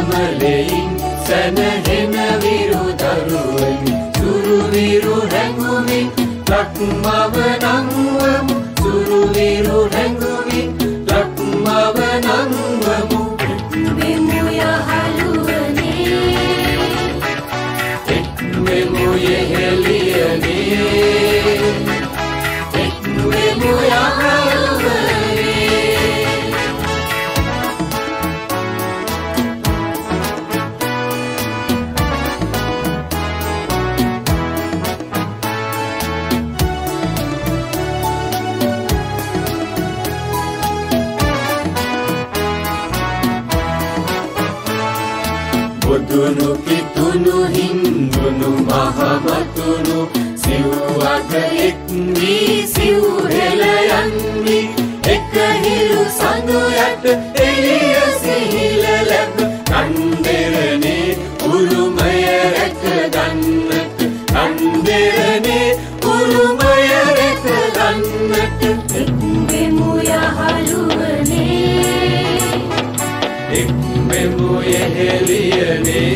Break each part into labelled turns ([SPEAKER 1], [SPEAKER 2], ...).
[SPEAKER 1] එකම ලෙයින් සැනහෙන විරු දරුවනි සුරු විරු හැඟුමින් ලක්මව නංවමු සඳු යට එළිය සිහිල ලැබ. කන්දෙරනේ උරුමය රැක ගන්නට කන්දෙරනේ උරුමය රැක ගන්නට.
[SPEAKER 2] වෙමු යහළුවනේ
[SPEAKER 1] එක්වෙමු යෙහෙලියනේ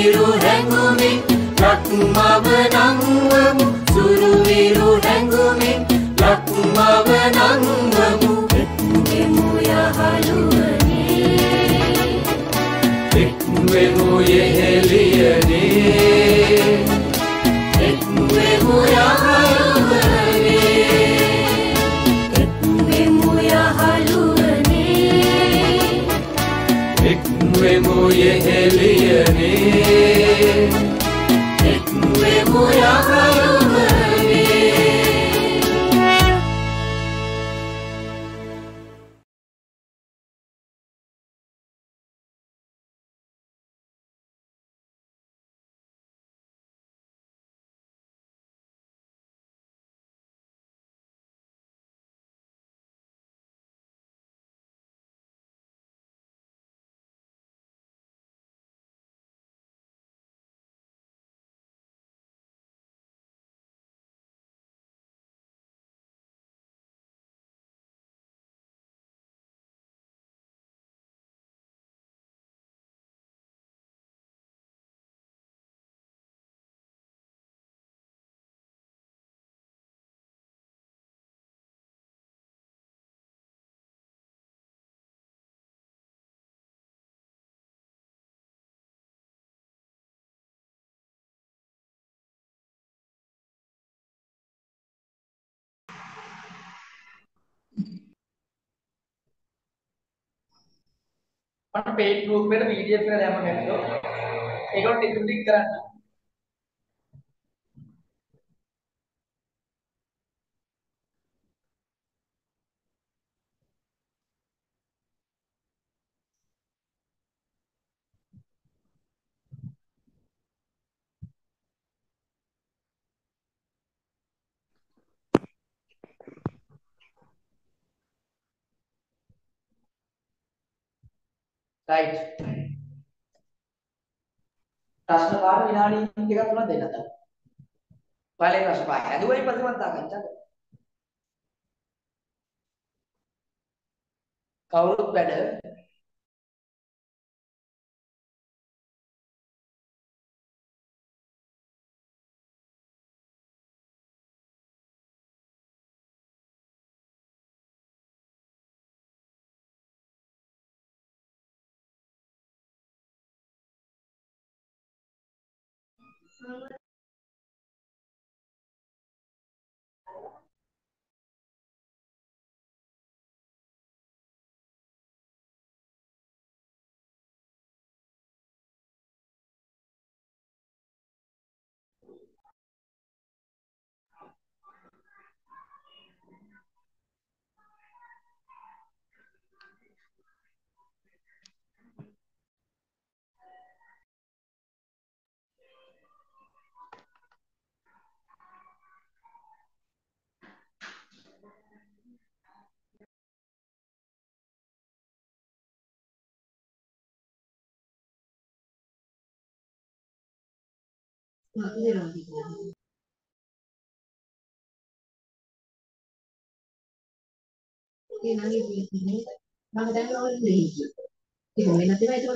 [SPEAKER 1] සුරු විරු හැඟුමින් ලක්මව නංවමු සුරු විරු හැඟුමින් ලක්මව නංවමු
[SPEAKER 2] වෙමු යහළුවනේ.
[SPEAKER 1] එක්වෙමු යෙහෙලියනේ එක්වෙමු යහළුවනේ. එක්වෙමු යෙහෙලියනේ එක්වෙමු යහළුවනේ
[SPEAKER 3] මට පේජ් ගෲප් එකට PDF එක දැම්ම නැත්තෝ ඒකට ටික ටික කරන්න right. ප්‍රශ්න පාර විනාඩි දෙකක් තුනක් දෙන්න තමයි පළවෙනි ප්‍රශ්න පාර. ඇදුවයි ප්‍රතිමන්තා ගන්න කවුරුත් වැඩ good පස්සේ මම දාගන්න. කවුරුත් වැඩ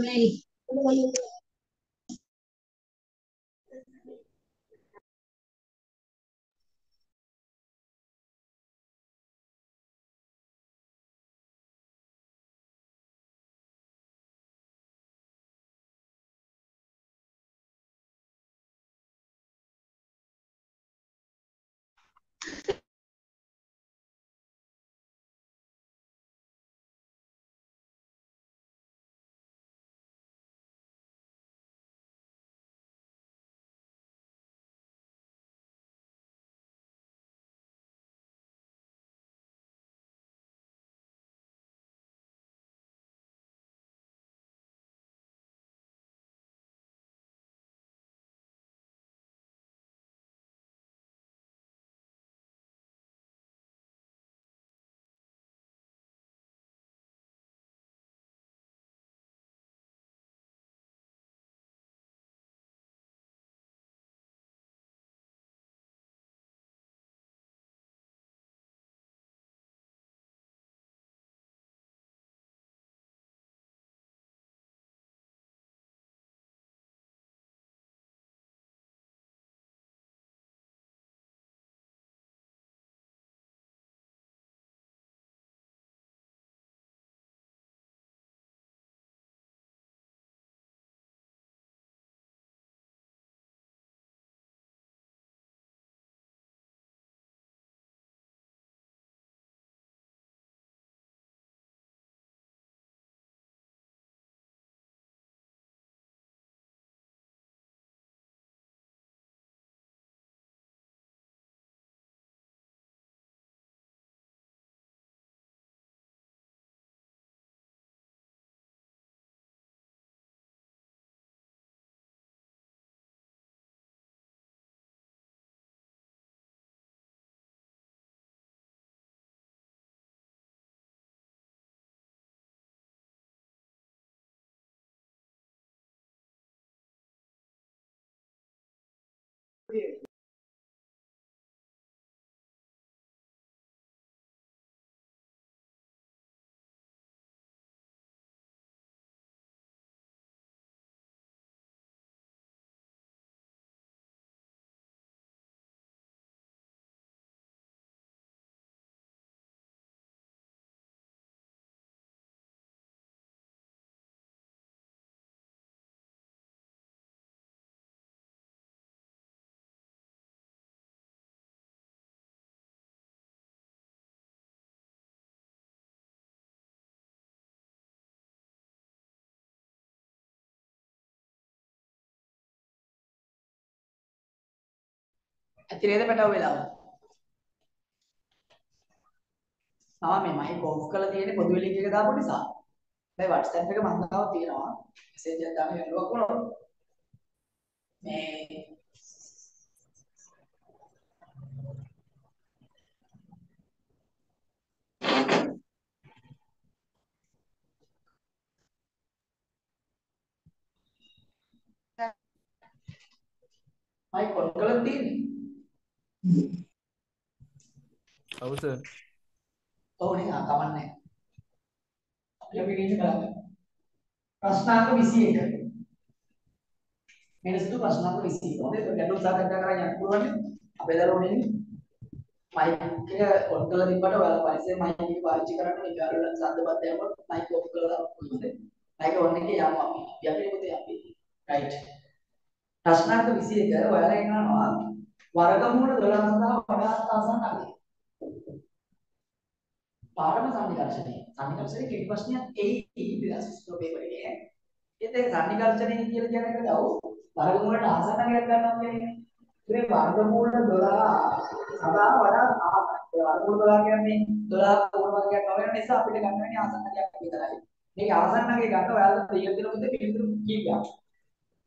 [SPEAKER 3] ඇති නේද පැටව වෙලාව? ආ මේ මයික් ඔෆ් කරලා තියෙන්නේ පොදු ලින්ක් එක දාපු නිසා. මේ WhatsApp එක මම දාව තියෙනවා. මෙසේජ් එකක් දාන්න යනවා කොහොමද? මේ මයික් ඔන් කරලා තියෙන්නේ.
[SPEAKER 4] ඔව් සර්
[SPEAKER 3] ඔව් නේ ආ කමන්නේ. අපි මේක බලන්න. ප්‍රශ්නාංක 21. මිනිස්සු ප්‍රශ්නාංක 21. හොඳේ ගැටළු සාකච්ඡා කරලා යන්න පුළුවන්. අපේ දරුවනේ මයික් එක ඔන් කරලා තිබ්බට ඔයාලා පරිසරයේ මයික් එක පාවිච්චි කරන්න මේ ගාරවල සද්දපත් යනකොට මයික් ඔෆ් කරලා දාන්න. මයික් ඔන් එකේ යමු අපි. අපි අපේ පුතේ අපි. රයිට්. ප්‍රශ්නාංක 21 ඔයාලා ඉන්නවා වර්ගමූල 12 සඳහා වඩාත් ආසන්න අගය. පාඩම සම්නිකර්ෂණය. සම්නිකර්ෂණයේ කෙටි ප්‍රශ්නයක් එයි විලාසිස්තෝ පේපර් එකේ. ඒත් ඒ සම්නිකර්ෂණය කියලා කියන එක ගව වර්ගමූලට ආසන්න අගයක් ගන්නවා කියන්නේ. ඒ වර්ගමූල 12 සඳහා වඩාත් ආසන්න. ඒ වර්ගමූල 12 කියන්නේ 12 පූර්ණ වර්ගයක් නොවන නිසා අපිට ගන්න වෙන්නේ ආසන්න අගයක් විතරයි. මේක ආසන්න අගය ගන්න ඔයාලා තීර දෙන මුද පිළිතුරු කීයක්?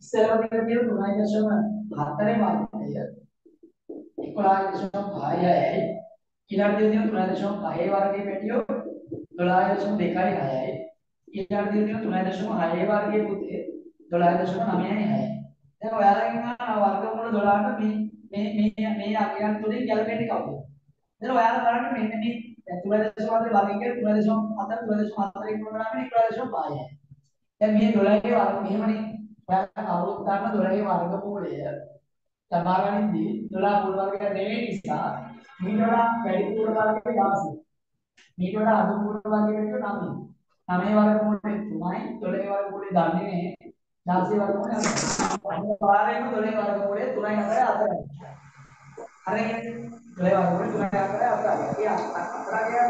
[SPEAKER 3] ඉස්සරහට කියන 3.4 මාර්ගය 11.5යි ඊළඟ දින 3.5 වර්ගයේ පැටියෝ 12.2යි 6යි ඊළඟ දින 3.6 වර්ගයේ පුතේ 12.9යි 6යි දැන් ඔයාලා ඉන්නවා වර්ගමූල 12ට මේ මේ මේ මේ අගයන් තුලින් ගැලපෙන්නේ කවුද දැන් ඔයාලා බලන්න මෙන්න මේ 3.4 වර්ගයේ 3.4 3.4 ඉක්මනට 1.5යි දැන් මේ 12ගේ වර්ග මෙහෙමනේ ඔයාලා කවුරුත් ගන්න 12ගේ වර්ගමූලය තමාගනින්දී 12 පූර්ණ වර්ගයක් නෙවෙයි නිසා මීට වඩා වැඩි පූර්ණ වර්ගයක් 16. මීට වඩා අඩු පූර්ණ වර්ගයක් 9. 9 වර්ගමූලේ 3යි 12 වර්ගමූලේ දන්නේ නැහැ. 16 වර්ගමූලේ 8යි. පාරේම 12 වර්ගමූලේ 3යි 4යි 8යි. හරියට 12 වර්ගමූලේ 3යි 4යි 8යි. ඒ අතරගේ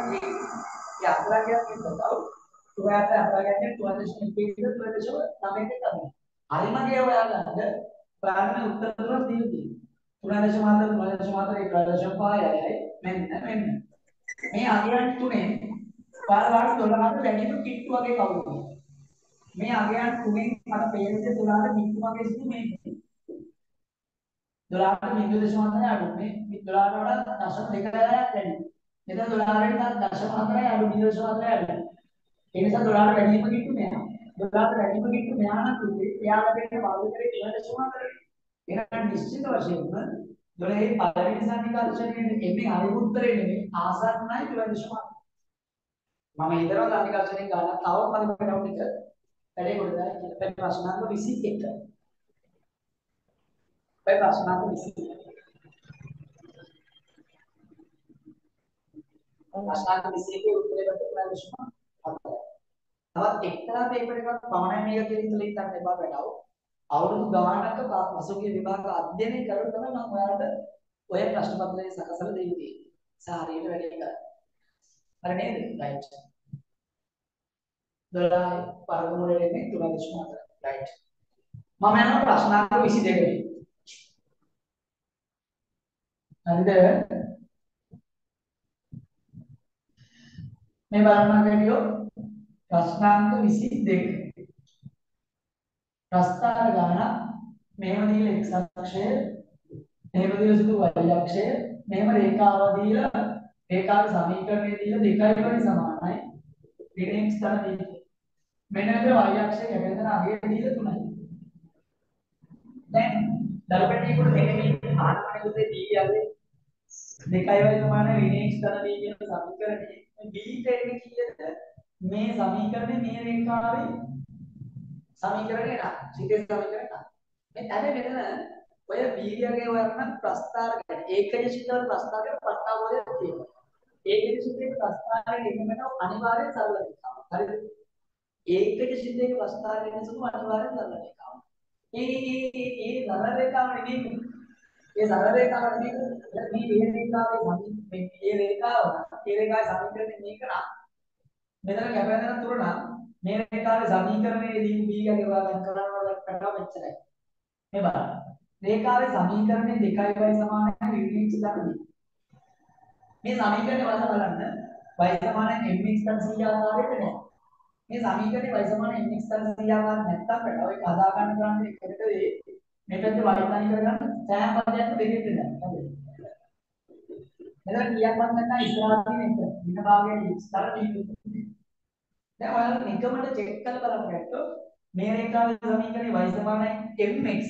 [SPEAKER 3] ඒ අතරගේ කියනවා. තුනට අතරගේ තුනදශම 1 තුනදශම 9 තමයි. හරිමගේ ඔයාලට ප්‍රාණන උත්තර දුන්නා දීලා තියෙනවා. 3.4 3.4 1.5යි මෙන්න මෙන්න. මේ අගයන් තුනේ පාරවල් 12කට වැඩිම කිට්ටු වගේ කවුද? මේ අගයන් තුනෙන් මට පේන්නේ 12ට කිට්ටු වගේ සිදු මේ. 12ට 0.4 අඩු මේ 12ට වඩා දශම දෙකක් වැඩි. එතන 12ට දශම 4යි අඩු 0.4 අඩු. ඒ නිසා 12ට වැඩිම කිට්ටු මෙයා. 12ට වැඩිම කිට්ටු මෙයා නම් කිව්වේ එයාලා දෙන්නේ වර්ග කරේ 0.4 එහෙනම් නිශ්චිත වශයෙන්ම 12 පළවෙනි සම්නිකර්ෂණයේ එන්නේ අරිමුත්තරේ නෙමෙයි ආසන්නයි 12.5. මම හිතනවා සම්නිකර්ෂණයෙන් ගන්න තව පරිමක ඩවුන් එක වැඩේ කොට දාලා කියලා. දැන් ප්‍රශ්නාංක 21. දැන් ප්‍රශ්නාංක 21. ප්‍රශ්නාංක 21 උත්තරේ ගන්න 12.5. තවත් එක්තරා පේපර් එකක් පමණයි මේක කියලා ඉතල හිතන්න එපා වැඩව. අවුරුදු ගානක පසුගිය විභාග අධ්‍යයනය කරලා තමයි මම ඔයාලට ඔය ප්‍රශ්න පත්‍රය සකසලා දෙන්නේ. සාහරියට වැඩි කරලා. හරි නේද? රයිට්. 12 වර්ගමූලයේ ඉන්නේ 3.4. රයිට්. මම යනවා ප්‍රශ්නාංක 22ට. හරිද? මේ බලන්න වැඩියෝ ප්‍රශ්නාංක 22. ප්‍රස්ථාර ගාන මෙහෙම දීලා x අක්ෂය මෙහෙම දීලා සුදු y අක්ෂය මෙහෙම රේඛාව දීලා රේඛාවේ සමීකරණය දීලා දෙකයි වගේ සමානයි. ඍණ x තන දීලා. මෙන්න මේ y අක්ෂය කැපෙන අගය දීලා තුනයි. දැන් දරුපැටියෙකුට මෙන්න මේ ආත්මණය උදේ දීලාවේ දෙකයි වගේ සමානයි ඍණ x තන දී කියන සමීකරණය. B දෙන්නේ කීයද? මේ සමීකරණය මේ රේඛාවේ සමීකරණය නා. සිතේ සමීකරණය නා. මේ තැන මෙතන ඔය වීර්යගේ වර්ණ ප්‍රස්තාර ගැන ඒකජ සිතවල ප්‍රස්තාර ගැන පට්ටාවෝදේ තියෙනවා. ඒකජ සිතේ ප්‍රස්තාරයෙන් එන්නම අනිවාර්යෙන් සරල රේඛාවක් හරිද? ඒකජ සිතේ ප්‍රස්තාරයෙන් සුදු අනිවාර්යෙන් සරල රේඛාවක් ඒ ඒ ඒ සරල රේඛාව නෙමෙයි. ඒ සරල රේඛාව නෙමෙයි. මේ මේ රේඛාවේ මේ මේ රේඛාව ඒ රේඛාවේ සමීකරණය මේක නා මෙතන කැපෙන තුර නම් මේ රේඛාවේ සමීකරණයේ දී b ගැන ගණන් කරනවා කරනවා මෙච්චරයි. මේ බලන්න. රේඛාවේ සමීකරණය දෙකයි y සමානයි රිලීස් දාන්නේ. මේ සමීකරණය බලන්න බලන්න y සමාන mx තන c ආකාරයට නෑ. මේ සමීකරණය y සමාන mx තන c ආකාරයට නැත්තම් බෑ. ඔය කදා ගන්න ගන්න එකට ඒ මේ පැත්තේ y තනි කරගන්න සෑම පදයක්ම දෙකෙන් දෙන්න. එතන කීයක් වත් නැත්නම් ඉස්සරහින් එක. ඉන්න භාගයේ ඉස්සර දීලා දැන් ඔයාලා නිකමට චෙක් කරලා බලන්න ගත්තොත් මේ රේඛාවේ සමීකරණය y සමානයි mx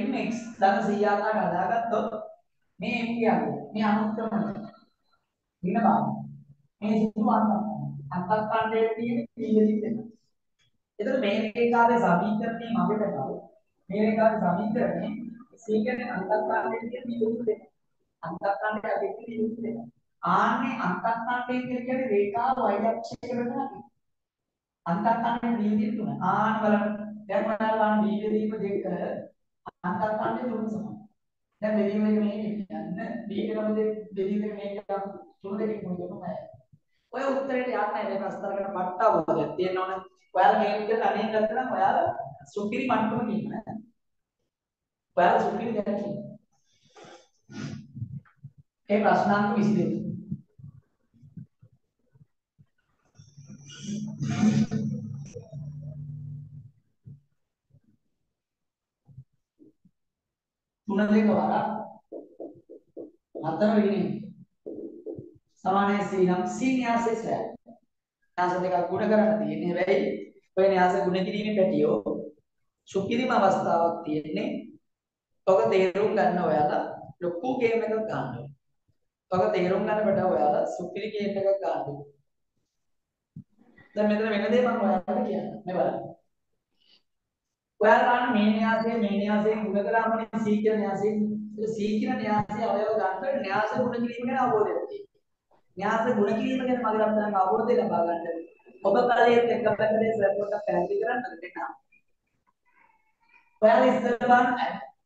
[SPEAKER 3] mx ධන c ආකාරයට හදාගත්තොත් මේ m කියන්නේ මේ අනුක්‍රමණය. වින බාන. මේ සිදුවන්න. අන්තර්කණ්ඩයේ තියෙන පීඩිත වෙනවා. එතකොට මේ රේඛාවේ සමීකරණය මගට ගාව. මේ රේඛාවේ සමීකරණය සීකරණ අන්තර්කණ්ඩයේ තියෙන පීඩිත වෙනවා. අන්තර්කණ්ඩයේ අපිට පීඩිත වෙනවා. ආන්නේ අන්තර්කණ්ඩයේ කියන්නේ රේඛාව වෛලක්ෂයකට වෙනවා. අන්තර්කණ්ඩයේ පීඩිත තුන. ආන්න බලන්න. දැන් ඔයාලා බලන්න පීඩිත දෙක අන්තර්කණ්ඩයේ තුන සමානයි. දැන් බෙදීම එක මේ යන්න බීජකම දෙක බෙදීම එක මේක තුන දෙකකින් මොකද තමයි. ඔය උත්තරේට යන්න නැහැ මේක අස්තරකට මට්ට අවබෝධයක් තියෙනවනේ. ඔයාලා මේ විදිහට අනේ ගත්තා නම් ඔයාලා සුපිරි මට්ටමක ඉන්න. ඔයාලා සුපිරි දැන් කියන්න. ඒ ප්‍රශ්නාංක 22. තුන දෙක වරක් හතර වෙනි සමානයි C නම් C න්‍යාසය සෑ. න්‍යාස දෙකක් ගුණ කරන්න තියෙන්නේ. හැබැයි ඔය න්‍යාස ගුණ කිරීමේ පැටියෝ සුපිරිම අවස්ථාවක් තියෙන්නේ. ඔක තේරුම් ගන්න ඔයාලා ලොකු ගේම් එකක් ගන්න ඕනේ. ඔක තේරුම් ගන්න බඩ ඔයාලා සුපිරි ගේම් එකක් ගන්න ඕනේ. දැන් මෙතන වෙන දේ මම ඔයාලට කියන්න. මේ බලන්න. ඔයාලා ගන්න මේ න්‍යාසයෙන් මේ න්‍යාසයෙන් ගුණ කළාමනේ C කියන න්‍යාසයෙන්. ඒ C කියන න්‍යාසය අවයව ගන්න න්‍යාස ගුණ කිරීම ගැන අවබෝධයක් තියෙනවා. න්‍යාස ගුණ කිරීම ගැන මගේ අත්දැකීම් අවබෝධය ලබා ගන්න. ඔබ කලියත් එක්ක පැත්තේ සර්වොට පැහැදිලි කරන්න දෙන්න. ඔයාලා ඉස්සර බලන්න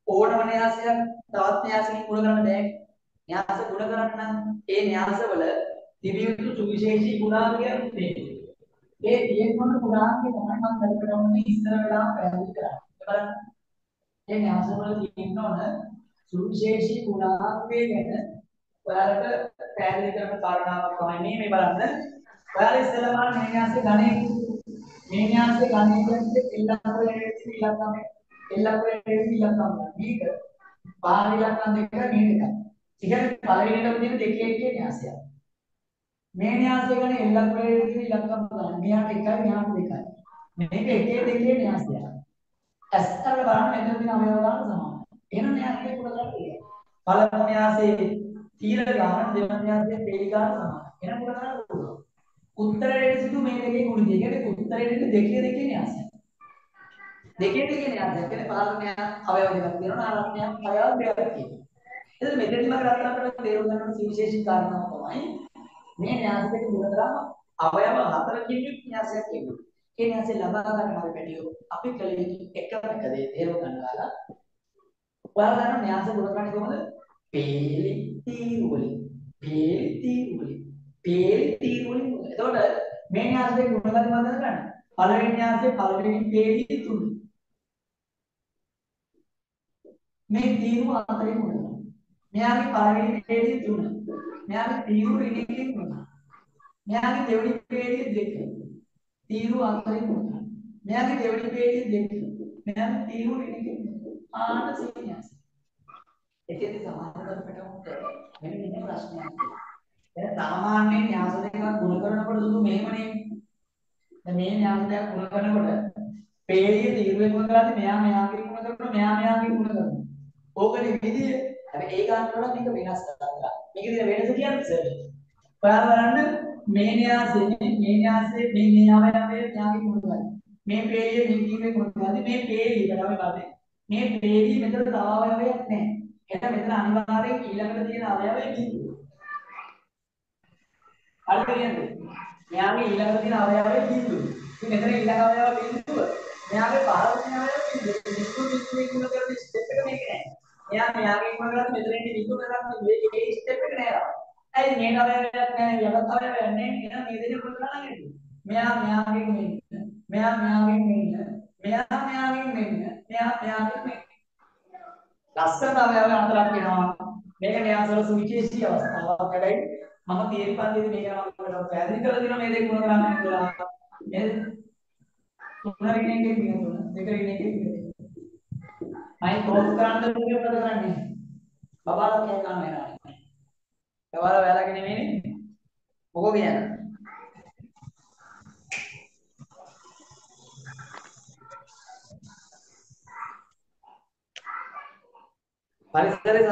[SPEAKER 3] ඕනම න්‍යාසයක් තවත් න්‍යාසකින් ගුණ කරන්න බෑ. න්‍යාස ගුණ කරන්න නම් ඒ න්‍යාසවල තිබිය යුතු සුවිශේෂී ගුණාංගයන් තියෙනවා. ඒ තියෙන ගුණාංගය තමයි මම කරකවන්නේ ඉස්සර වෙලා පැහැදිලි කරන්නේ. බලන්න. ඒ න්‍යාසවල තියෙන ඕන සුවිශේෂී ගුණාංගය ගැන ඔයාලට පැහැදිලි කරන කාරණාවක් තමයි මේ මේ බලන්න. ඔයාලා ඉස්සෙල්ලා බලන්න මේ න්‍යාසයේ ගණේ මේ න්‍යාසයේ ගණේ කියන්නේ එල්ලම්පරේ ඉලක්කම එල්ලම්පරේ ඉලක්කම මේක පාර ඉලක්කම් දෙක මේ දෙක. ඉතින් පළවෙනියට තියෙන දෙකේ එකේ න්‍යාසයක්. මේ න්‍යාසය ගැන එල්ලම්පරේ තියෙන ඉලක්කම බලන්න. මෙයාට එකයි මෙයාට දෙකයි. මේක එකේ දෙකේ න්‍යාසයක්. ඇස්තර බලන්න මෙතන තියෙන අවයව ගන්න සමානයි. එහෙනම් න්‍යාසයේ කුල කරලා පළවෙනි න්‍යාසයේ තීර ගාන දෙවන න්‍යාසයේ පේලි ගාන සමානයි. එහෙනම් කුල කරන්න පුළුවන්. උත්තරයට සිදු මේ දෙකේ ගුණ දෙක. කියන්නේ උත්තරයට දෙකේ දෙකේ න්‍යාසය. දෙකේ දෙකේ න්‍යාසය. කියන්නේ පළවෙනි අවයව දෙකක් තියෙනවා අරණ්‍ය අවයව දෙකක් තියෙනවා. එතකොට මෙතනදි මම රත්න අපිට තේරුම් ගන්න සුවිශේෂී කාරණාව තමයි මේ න්‍යාස දෙක ගුණ කරාම අවයව හතරකින් යුත් න්‍යාසයක් කියනවා. ඒ න්‍යාසය ලබා ගන්න මගේ පැටියෝ අපි කල යුතු එකම එක දේ තේරුම් ගන්නවා. ඔයාලා දන්න න්‍යාස ගුණ කරන්නේ කොහොමද? පේලි තීරු වලින්. පේලි තීරු වලින්. පේලි තීරු වලින්. එතකොට මේ න්‍යාස දෙක ගුණ කරන්නේ මොකද කරන්නේ? පළවෙනි න්‍යාසයේ පළවෙනි පේලි තුන. මේ තීරු අතරින් ගුණ කරනවා. මෙයාගේ පළවෙනි පේලි තුන. මෙයාගේ තීරු ඉනිකින් ගුණ. මෙයාගේ දෙවෙනි පේලි දෙක. තීරු අතරින් ගුණ. මෙයාගේ දෙවෙනි පේලි දෙක. මෙයාගේ තීරු ඉනිකින් ආන සීනියස්. එතෙදි සමානකරකට උන්ට මෙන්න මෙන්න ප්‍රශ්නයක්. දැන් සාමාන්‍ය න්‍යාස දෙකක් ගුණ කරනකොට සුදු මෙහෙමනේ. දැන් මේ න්‍යාස දෙකක් ගුණ කරනකොට පේළිය තීරුවේ ගුණ කරද්දි මෙයා මෙයාගේ ගුණ කරනවා මෙයා මෙයාගේ ගුණ කරනවා. ඕකනේ විදිය. හැබැයි ඒ ගන්න වල මේක වෙනස් කරලා. මේකේ තියෙන වෙනස කියන්නේ සර්. ඔයාලා බලන්න මේ න්‍යාසයේ මේ න්‍යාසයේ මේ මේ අවයවයේ න්‍යාගේ ගුණ කරන්නේ. මේ පේළිය මේ තීරුවේ ගුණ කරද්දි මේ පේළිය තමයි බලන්නේ. මේ පේළිය මෙතන තව අවයවයක් නැහැ. එහෙනම් මෙතන අනිවාර්යෙන් ඊළඟට තියෙන අවයවය බිඳුව. හරිද? මෙයාගේ ඊළඟට තියෙන අවයවය බිඳුව. ඉතින් මෙතන ඊළඟ අවයව බිඳුව. මෙයාගේ පහළවෙනි අවයව බිඳුව. බිඳුව බිඳුවේ ගුණ කරන ස්ටෙප් එක මේක නෑ. මෙයා මෙයාගේ ගුණ කරලා මෙතන ඉන්නේ බිඳුව කරන්නේ මේ ඒ ස්ටෙප් එක නෑ. ඇයි මේ අවයවයක් නෑ යලත් අවයවයක් නෑ. එහෙනම් මේ දෙක ගුණ කරලා නේද? මෙයා මෙයාගෙන් මෙන්න. මෙයා මෙයාගෙන් මෙන්න. මෙයා මෙයාගෙන් මෙන්න. මෙයා මෙයාගෙන් මෙන්න. ලස්සන අවයව අතරක් වෙනවා. මේක න්‍යාසවල සුවිශේෂී අවස්ථාවක්. හැබැයි මම තීරි පන්තියේ මේක නම් පැහැදිලි කරලා දෙනවා මේ දෙක ගුණ කරන්නේ කියලා. නේද? තුනරින් එකේ කියන තුන, දෙකරින් එකේ කියන දෙක. මම කෝස් කරන්න දුන්නේ මොකද කරන්නේ? බබාලා කෑ ගන්න වෙනවා. බබාලා වැලගෙන නෙමෙයිනේ. මොකෝ කියන්නේ? පරිසරයේ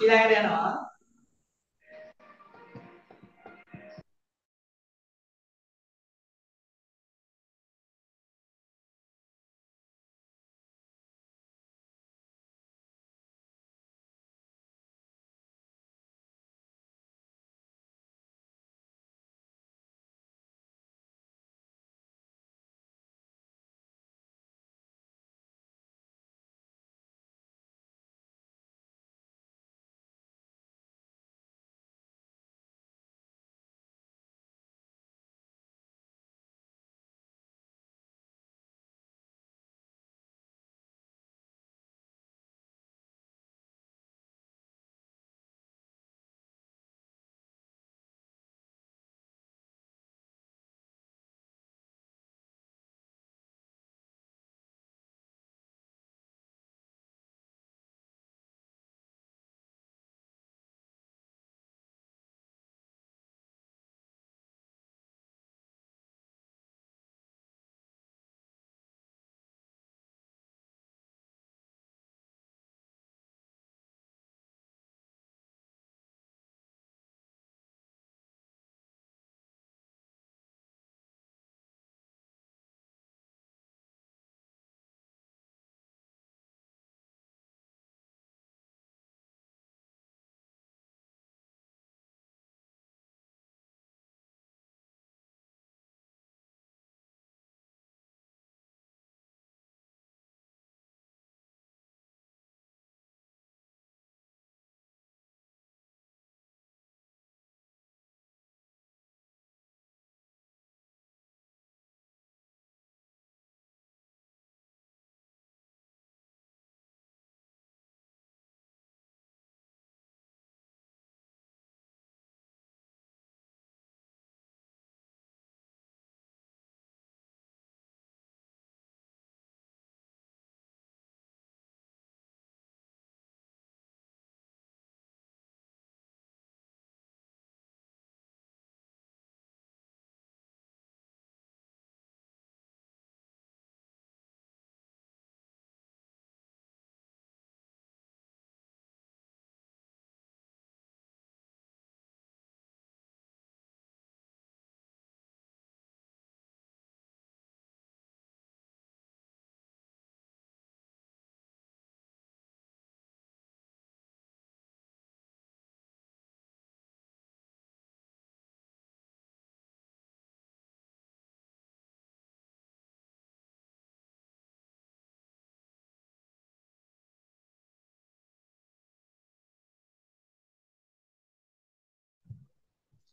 [SPEAKER 3] ඊළඟට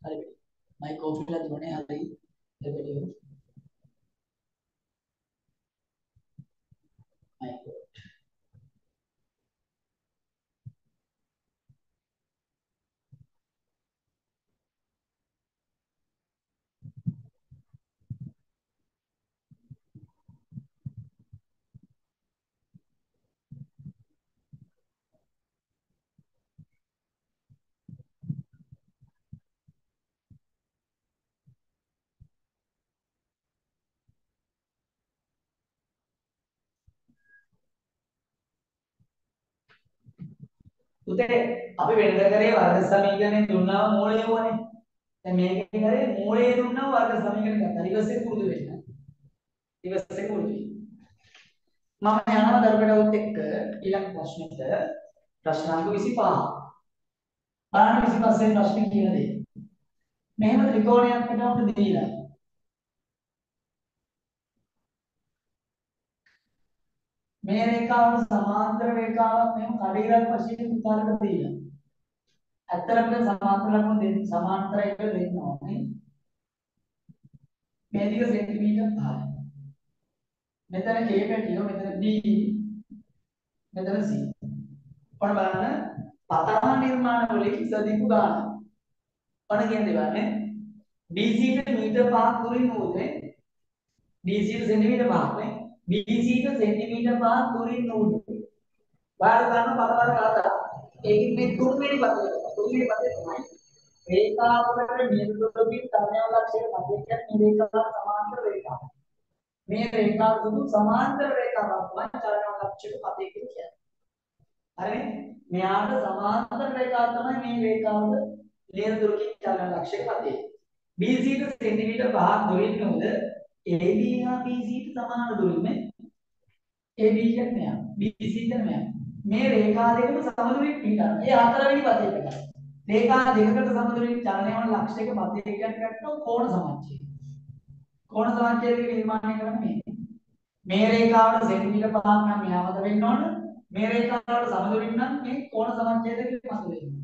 [SPEAKER 3] ඊළඟට යනවා හරි මයික් ඔෆ් කරලා දුන්නේ හරි එබැවින් මයික් පුතේ අපි වෙනද කරේ වර්ග සමීකරණය දුන්නාම මූලය වුණේ. දැන් මේකේ කරේ මූලය දුන්නාම වර්ග සමීකරණය ගත්තා. ඊපස්සේ පුරුදු වෙන්න. ඊපස්සේ පුරුදු වෙන්න. මම යනවා දරුවටවත් එක්ක ඊළඟ ප්‍රශ්නෙට ප්‍රශ්නාංක 25. බලන්න 25 වෙනි ප්‍රශ්නේ කියන දේ. මෙහෙම ත්‍රිකෝණයක් හිතවන්න දීලා. මේ රේඛාවට සමාන්තර රේඛාවක් මෙහෙම කඩේලක් වශයෙන් උදාහරණ දීලා. ඇත්තටම සමාන්තර ලකුණු දෙන්න සමාන්තරයි කියලා දෙන්න ඕනේ. මේ දිග සෙන්ටිමීටර් 5යි. මෙතන A පැටියෝ මෙතන B මෙතන C. ඔන්න බලන්න පතන නිර්මාණ වලින් සදිපු ගාන. ඔන්න කියන දේවල්නේ BC ට මීටර් 5ක් දුරින් නෝදේ BC ට සෙන්ටිමීටර් 5ක් නේ BC ට සෙන්ටිමීටර් 5ක් දුරින් නෝදේ. ඔයාලා ගන්න පතවර කතා. ඒකෙන් මේ තුන්වෙනි පදේ තුන්වෙනි පදේ තමයි රේඛාවකට නියත දුරකින් තරණය ලක්ෂ්‍ය පදේ කියන්නේ මේ රේඛාව සමාන්තර රේඛාව. මේ රේඛාව දුරු සමාන්තර රේඛාවක් තමයි චලන ලක්ෂ්‍ය පදේ කියන්නේ. හරිනේ මෙයාට සමාන්තර රේඛාව තමයි මේ රේඛාව ලියන දුරකින් චලන ලක්ෂයක පතේ BC ට සෙන්ටිමීටර් 5ක් දුරින් නෝද AB හා BC ට සමාන දුරින් මේ AB කියන්නේ මෙයා BC කියන්නේ මෙයා මේ රේඛා දෙකම සමදුරින් පිටන ඒ හතරවෙනි පතේ එක රේඛා දෙකකට සමදුරින් චලනය වන ලක්ෂයක පතේ කියන්නේ කෝණ සමච්ඡේද කෝණ සමච්ඡේදයක නිර්මාණය කරන්නේ මේ. මේ රේඛාවට සෙන්ටිමීටර් 5ක් නම් මෙහාමද වෙන්න ඕන. මේ රේඛාවට සමදුරින් නම් මේ කෝණ සමච්ඡේදයක මත වෙන්න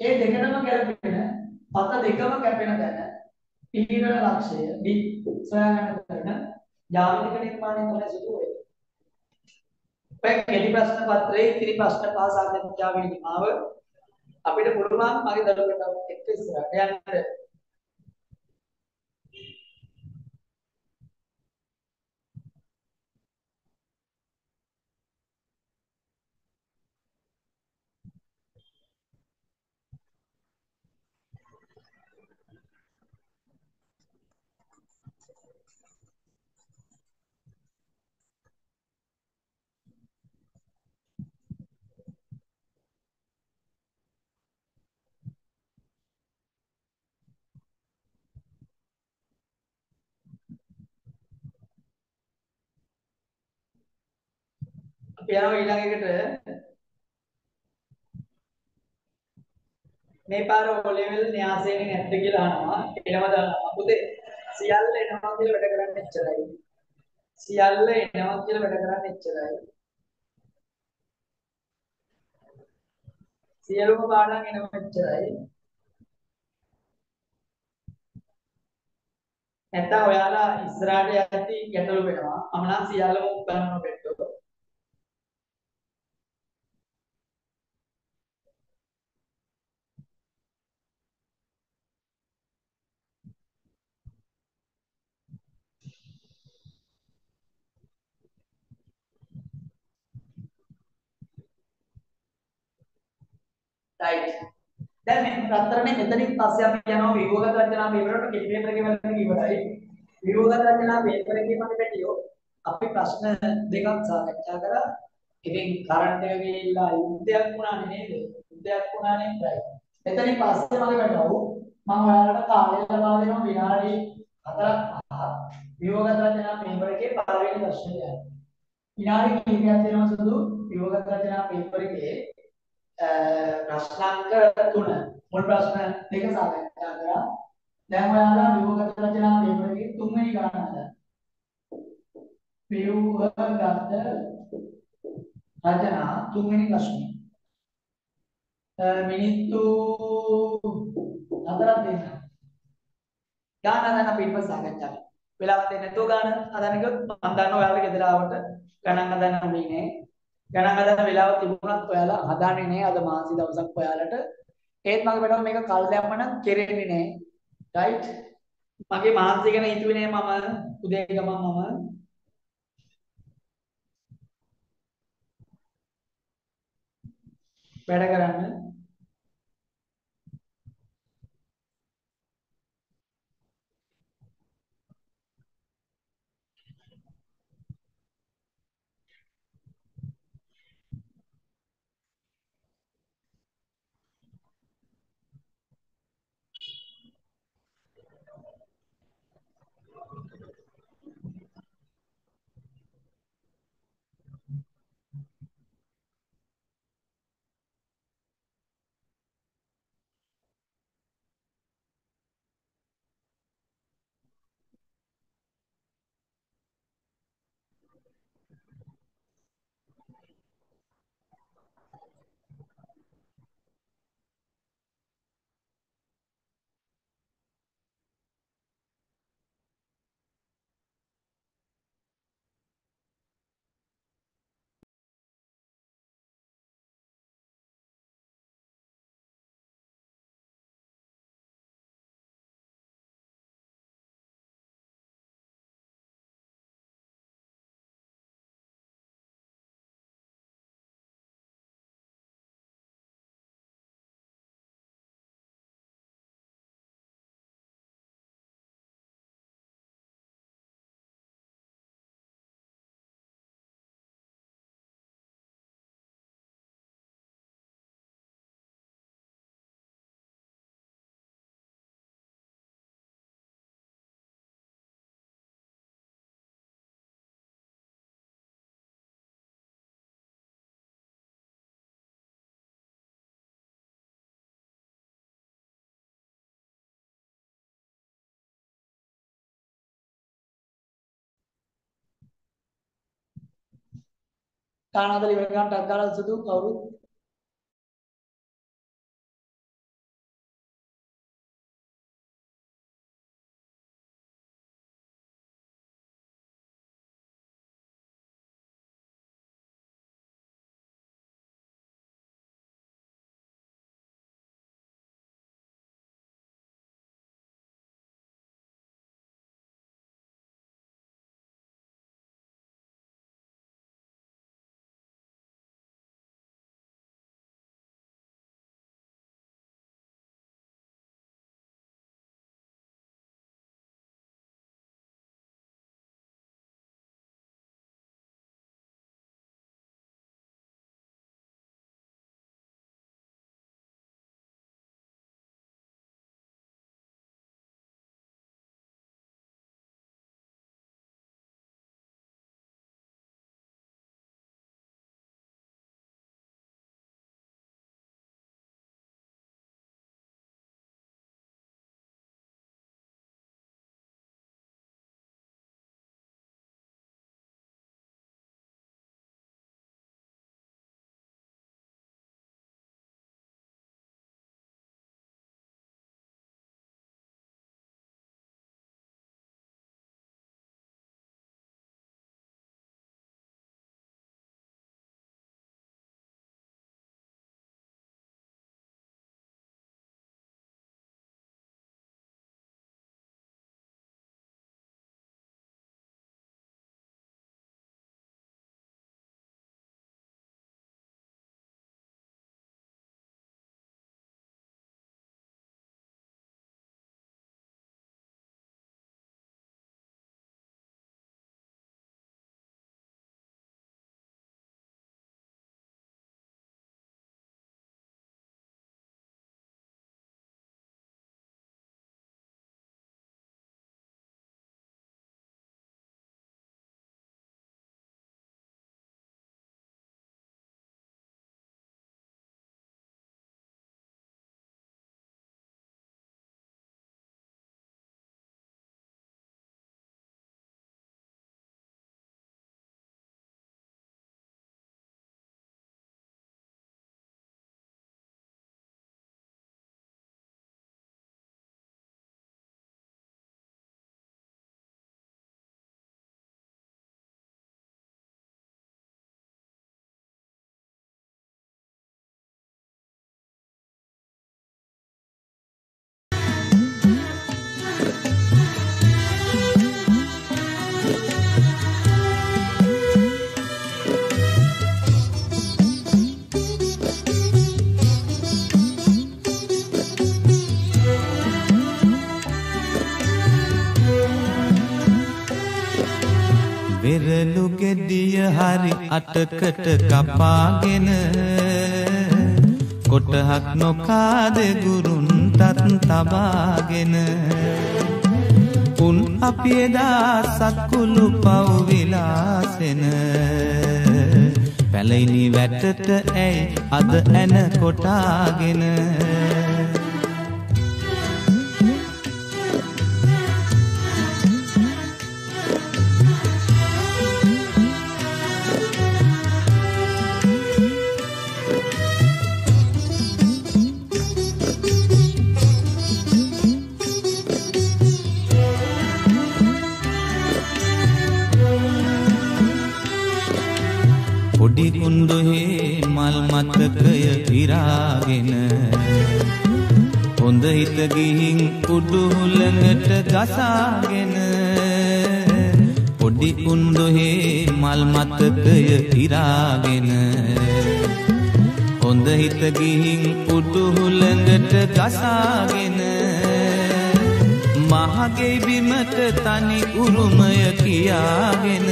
[SPEAKER 3] ඒ දෙකම ගැලපෙන පත දෙකම කැපෙන තැන පීඩන ලක්ෂය B සොයාගන්න කරන යාමික නිර්මාණය තමයි සිදු වෙන්නේ. ඔය කෙටි ප්‍රශ්න පත්‍රයේ ඉතිරි ප්‍රශ්න පහ සාකච්ඡාවේ නිමාව අපිට පුළුවන් මගේ දරුවන්ට එක්ක ඉස්සරහට යන්න. අපි යනවා ඊළඟ එකට මේ පාර O level න්‍යාසයෙන් නැද්ද කියලා අහනවා. එනම දානවා පුතේ සියල්ල එනවා කියලා වැඩ කරන්නේ එච්චරයි. සියල්ල එනවා කියලා වැඩ කරන්නේ එච්චරයි. සියලුම පාඩම් එනවා එච්චරයි. නැත්නම් ඔයාලා ඉස්සරහට යද්දි ගැටලු වෙනවා. මම නම් සියල්ලම උත්තරම පෙන්නනවා right දැන් මේ රත්තරනේ මෙතනින් පස්සේ අපි යනවා විභෝග රචනා පේපරට කෙටි පේපර් එකේ වලින් ඉවරයි විභෝග රචනා පේපර් එකේ මම පැටියෝ අපි ප්‍රශ්න දෙකක් සාකච්ඡා කරා ඉතින් කරන්ට් එක ගිහිල්ලා යුද්ධයක් වුණානේ නේද යුද්ධයක් වුණානේ right එතනින් පස්සේ මම කරනවා මම ඔයාලට කාලය ලබා දෙනවා විනාඩි 4ක් 5ක් විභෝග රචනා පේපර් එකේ පළවෙනි ප්‍රශ්නේ යන්න විනාඩි කිහිපයක් දෙනවා සුදු විභෝග රචනා පේපර් එකේ ප්‍රශ්නාංක 3 මුල් ප්‍රශ්න දෙක සාකච්ඡා කරා. දැන් ඔයාලා විභෝග රචනා පේපර් එකේ තුන්වෙනි ගණන හදන්න. විභෝග රචනා තුන්වෙනි ප්‍රශ්නේ. මිනිත්තු හතරක් දෙන්න. ගාන හදන්න අපි ඊට පස්සේ සාකච්ඡා කරමු. වෙලාවක් දෙන්න නැතුව ගාන හදන්න ගියොත් මම දන්නවා ඔයාලා ගෙදර ආවට ගණන් හදන්න හම්බෙන්නේ නැහැ. ගණන් හදන්න වෙලාව තිබුණත් ඔයාලා හදාන්නේ නැහැ අද මාසි දවසක් ඔයාලට. ඒත් මගේ බඩව මේක කල් දැම්ම නම් කෙරෙන්නේ නැහැ. රයිට්? මගේ මාසි ගැන හිතුවේ නෑ මම උදේ ගමන් මම වැඩ කරන්න කානාදලි ඉවර ගන්න ටක් ගාලා සුදු කවුරු
[SPEAKER 4] වෙරලු ගෙඩිය හරි අටකට කපාගෙන කොටහක් නොකාද ගුරුන්ටත් තබාගෙන උන් අපි එදා සත්කුළු පව්විලාසෙන පැලයිනි වැටට ඇයි අද ඇන කොටාගෙන මතකය ඉරාගෙන හොඳ හිත ගිහින් උඩුහුළඟට ගසාගෙන පොඩි කුන්දුහේ මල් මතකය ඉරාගෙන හොඳ හිත ගිහින් උඩුහුළඟට ගසාගෙන මහගේ බිමට තනි උරුමය කියාගෙන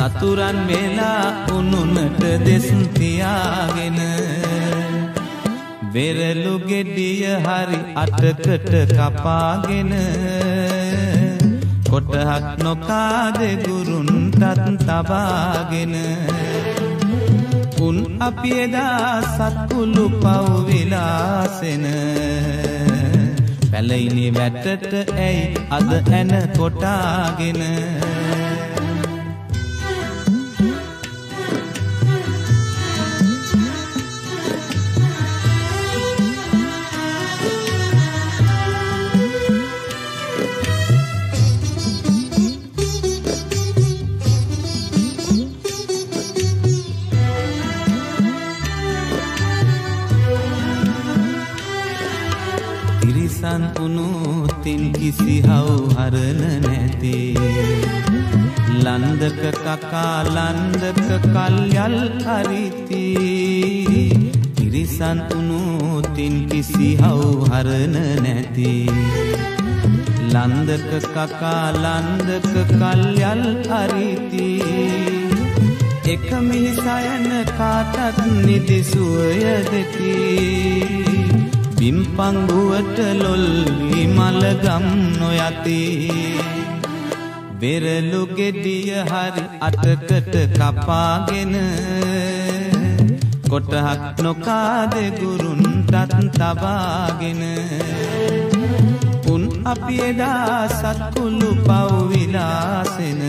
[SPEAKER 4] සතුරන් වෙලා උනුනට දෙස් තියාගෙන වෙරලු ගෙඩිය හරි අටකට කපාගෙන කොටහක් නොකාද ගුරුන්ටත් තබාගෙන උන් අපි එදා සත්කුළු පව්විලාසෙන පැලයිනි වැටට ඇයි අද ඇන කොටාගෙන උනුතින් කිසි හවුහරණ නැති. ලන්දක කකා ලන්දක කල්යල් හරිති. තිරිසන් උනුතින් කිසි හවුහරණ නැති. ලන්දක කකා ලන්දක කල්යල් හරිති. එක මිහිසයන කාටත් නිදිසුවය දෙකි. බිම්පංගුවට ලොල්වි මලගම් නොයති. වෙරලු ගෙඩිය හරි අටකට කපාගෙන කොටහක් නොකාද ගුරුන්ටත් තබාගෙන. උන් අපි එදා සත්කුළු පව්විලාසෙන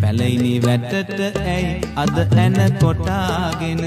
[SPEAKER 4] පැලයිනි වැටට ඇයි අද ඇන කොටාගෙන?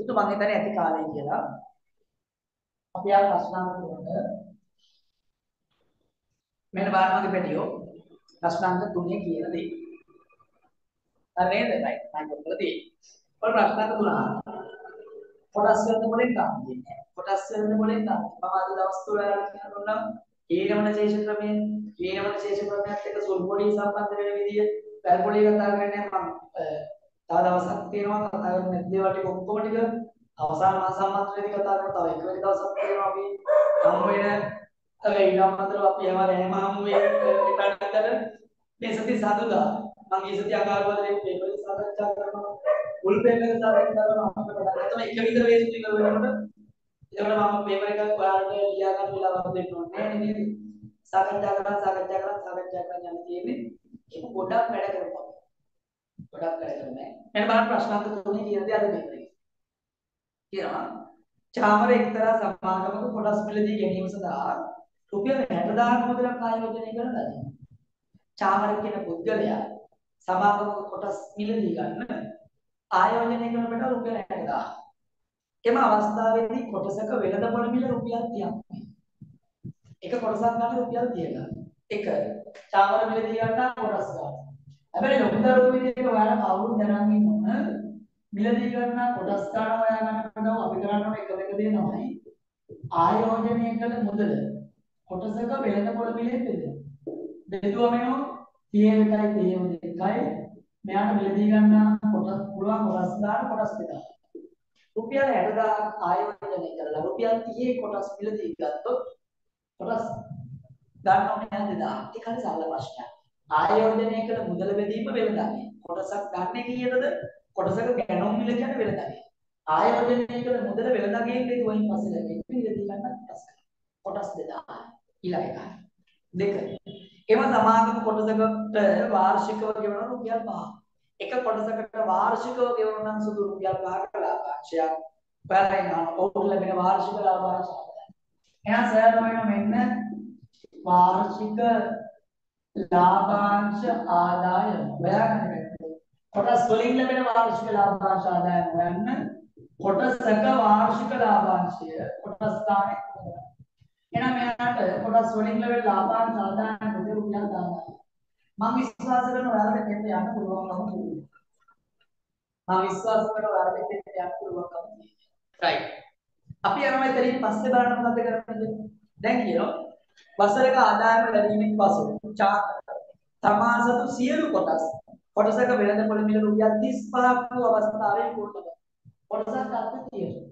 [SPEAKER 3] සිතු මං හිතන්නේ ඇති කාලේ කියලා. අපි ආ ප්‍රශ්නාංක තුනට මෙන්න බාරමගේ පැටියෝ ප්‍රශ්නාංක තුනේ කියන දේ. හරි නේද? රයිට්. මම කරලා තියෙන්නේ. ඔය ප්‍රශ්නාංක තුන අහන්න. කොටස් වෙන මොලෙන් ගන්න. කොටස් වෙන මොලෙන් ගන්න. මම අද දවස් තුන වල කියනවා හේනවන ශේෂ ක්‍රමය, හේනවන ශේෂ ක්‍රමයත් එක්ක සුල්පොඩි සම්බන්ධ වෙන විදිය, පැල්පොඩි කතා කරන්නේ මම තව දවසක් තියෙනවා කතා කරන්න නැති දේවල් ටික ඔක්කොම ටික අවසාන මාස සම්මන්ත්‍රණයේදී කතා කරමු. තව එක වෙනි දවසක් තියෙනවා අපි හමු වෙන ඒ ඊළඟ අපි හැම රැම හමු වෙන රිටර්න් මේ සති සතුදා මම ඊ සති අඟහරුවාදා පේපර් එක සාකච්ඡා කරනවා. මුල් පේපර් එක සාකච්ඡා කරනවා අපිට පටන් ගන්න එක විතර වේස් ටික වෙනකොට ඒකට මම පේපර් එකක් ඔයාලට ලියා ගන්න වෙලාවක් දෙන්න ඕනේ නේද? සාකච්ඡා කරලා සාකච්ඡා කරලා සාකච්ඡා කරන්න යන්න තියෙන්නේ. ඒක ගොඩක් වැඩ කරපුවා. ගොඩක් වැඩ කරන්නේ. මම බලන්න ප්‍රශ්නාර්ථ තුනේ කියන දේ අද මේකයි. කියනවා චාමර එක්තරා සමාගමක කොටස් මිලදී ගැනීම සඳහා රුපියල් 60000ක මුදලක් ආයෝජනය කරන ලදී. චාමර කියන පුද්ගලයා සමාගමක කොටස් මිලදී ගන්න ආයෝජනය කරන කොට රුපියල් 60000. එම අවස්ථාවේදී කොටසක වෙළඳපොළ මිල රුපියල් 30ක්. එක කොටසක් ගන්න රුපියල් 30ක්. එක චාමර මිලදී ගන්න කොටස් ගන්න. හැබැයි ලොකුතර විදිහට ඔයාලා කවුරුත් දැනන් ඉන්නවද? මිලදී ගන්න කොටස් ගන්න ඔයා ගන්න අපි කරන්න ඕන එකම එක දේ තමයි ආයෝජනය කළ මුදල කොටසක වෙළඳපොළ මිලෙන් බෙදෙන. බෙදුවම එනවා 30 එකයි 30 එකයි මෙයාට මිලදී ගන්න කොටස් පුළුවන් කොටස් ගන්න කොටස් දෙකක්. රුපියල් 60000ක් ආයෝජනය කරලා රුපියල් 30 කොටස් මිලදී ගත්තොත් කොටස් ගන්න ඕනේ 2000. ඒක හරි සරල ප්‍රශ්නයක්. ආයෝජනය කළ මුදල බෙදීම වෙළඳාමයි. කොටසක් ගන්න කීයටද? කොටසක ගැනුම් මිල කියන්නේ වෙළඳාමයි. ආයෝජනය කළ මුදල වෙළඳාමයෙන් බෙදුවයින් පස්සේ ලැබෙන්නේ මිලදී ගන්න කොටස්. කොටස් 2000. ඊළඟ එක. දෙක. එම සමාගම කොටසකට වාර්ෂිකව ගෙවන රුපියල් 5. එක කොටසකට වාර්ෂිකව ගෙවන නම් සුදු රුපියල් 5ක ලාභාංශයක්. ඔයාලා ඉන්නවා ඔවුන් ලැබෙන වාර්ෂික ලාභාංශ ආදායම. එහෙනම් සර් වෙන මෙන්න වාර්ෂික ලාභාංශ ආදායම හොයාගන්න බැහැ. කොටස් වලින් ලැබෙන වාර්ෂික ලාභාංශ ආදායම හොයන්න කොටසක වාර්ෂික ලාභාංශය කොටස් ගානේ හොයන්න. එහෙනම් මෙයාට කොටස් වලින් ලැබෙන ලාභාංශ ආදායම දෙක රුපියල් 1000යි. මම විශ්වාස කරනවා ඔයාලට දෙන්න යන්න පුළුවන්කම තියෙනවා. මම විශ්වාස කරනවා ඔයාලට දෙන්න යන්න පුළුවන්කම තියෙනවා. right. අපි යනවා එතනින් පස්සේ බලන්න මොකද කරන්නේ. දැන් කියනවා වසරක ආදායම ලැබීමෙන් පසු චාර්ට් තමා සතු සියලු කොටස් කොටසක වෙළඳපොළ මිල රුපියල් 35ක් වූ අවස්ථාවේ කුරුතක කොටසක් ගන්න තියෙනවා.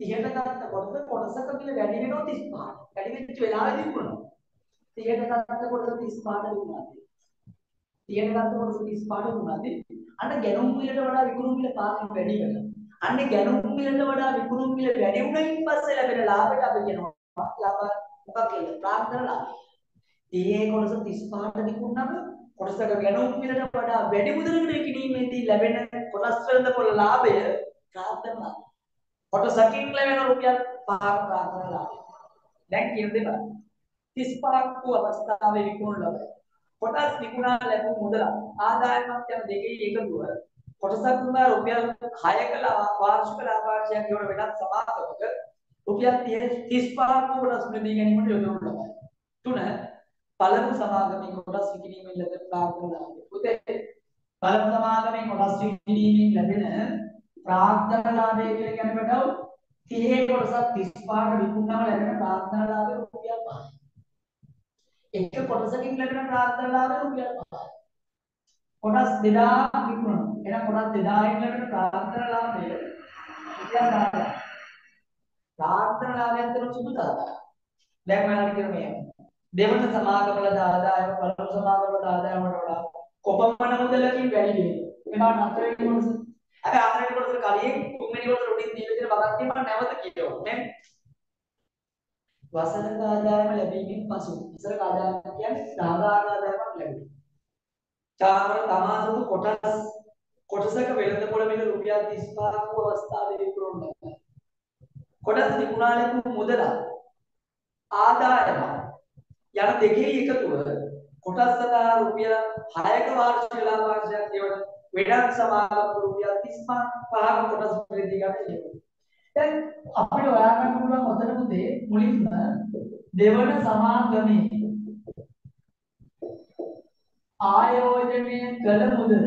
[SPEAKER 3] 30ට ගත්ත කොටස කොටසක මිල වැඩි වෙනවා 35ට. වැඩි වෙච්ච වෙලාවෙදී වුණා. 30ට ගත්ත කොටස 35ට දුන්නා. 30ට ගත්ත කොටස 35ට දුන්නාදී අන්න ගැනුම් මිලට වඩා විකුණුම් මිල පාරක් වැඩි වෙනවා. අන්න ගැනුම් මිලට වඩා විකුණුම් මිල වැඩි වුණයින් පස්සේ ලැබෙන ලාභයට අපි කියනවා ලාභ මොකක් කියලා ප්‍රාර්ථනා ලාභය. ඒ කොටස 35ට විකුණනම කොටසක ගැනුම් මිලට වඩා වැඩි මුදලකට විකිණීමේදී ලැබෙන කොටස් වලද පොළ ලාභය ප්‍රාර්ථනා ලාභය. කොටසකින් ලැබෙන රුපියල් 5ක ප්‍රාර්ථනා ලාභය. දැන් කියන දේ බලන්න. 35ක් වූ අවස්ථාවේ විකුණු ලබයි. කොටස් විකුණා ලැබූ මුදල ආදායමක් යන දෙකේ එකතුව කොටසක් දුනා රුපියල් 6ක වාර්ෂික ලාභාංශයක් ගෙවන වෙනත් සමාගමක රුපියල් 35ක් වූ කොටස් මිලදී ගැනීමට යොදවනු ලබයි. තුන පළමු සමාගමේ කොටස් විකිණීමෙන් ලැබෙන ප්‍රාර්ථනා ලාභය. පුතේ පළමු සමාගමේ කොටස් විකිණීමෙන් ලැබෙන ප්‍රාර්ථනා ලාභය කියලා කියනකොට 30 කොටසක් 35කට විකුණනම ලැබෙන ප්‍රාර්ථනා ලාභය රුපියල් 5යි. එක කොටසකින් ලැබෙන ප්‍රාර්ථනා ලාභය රුපියල් 5යි. කොටස් 2000ක් විකුණනවා. එහෙනම් කොටස් 2000කින් ලැබෙන ප්‍රාර්ථනා ලාභය රුපියල් 1000යි. ප්‍රාර්ථනා ලාභයෙන් තන සුදු දාලා. දැන් ඔයාලට කියන මේ දෙවන සමාගමවල ආදායම පළමු සමාගමවල ආදායමට වඩා කොපමණ මුදලකින් වැඩි වෙනවා. ඒකට නතර වෙන කොටස. හැබැයි හතරවෙනි කොටස කලින් තුන්වෙනි කොටස උඩින් දීලා තියෙන බගක් තියෙනවා නැවත කියනවා. නේ? වසරක ආදායම ලැබීමෙන් පසු වසරක ආදායම කියන්නේ සාධාරණ ආදායමක් ලැබෙනවා. චාමර තමාසතු කොටස් කොටසක වෙළඳපොළ මිල රුපියල් 35ක් වූ අවස්ථාවේ විකුණුන කොටස් විකුණා ලැබූ මුදල ආදායම යන දෙකේ එකතුව කොටස් සඳහා රුපියල් 6ක වාර්ෂික ලාභාංශයක් ගෙවන වෙනත් සමාගම රුපියල් 35ක කොටස් මිලදී ගන්න ලැබෙනවා. දැන් අපිට හොයාගන්න පුළුවන් ඔතන පුතේ මුලින්ම දෙවන සමාගමේ ආයෝජනය කළ මුදල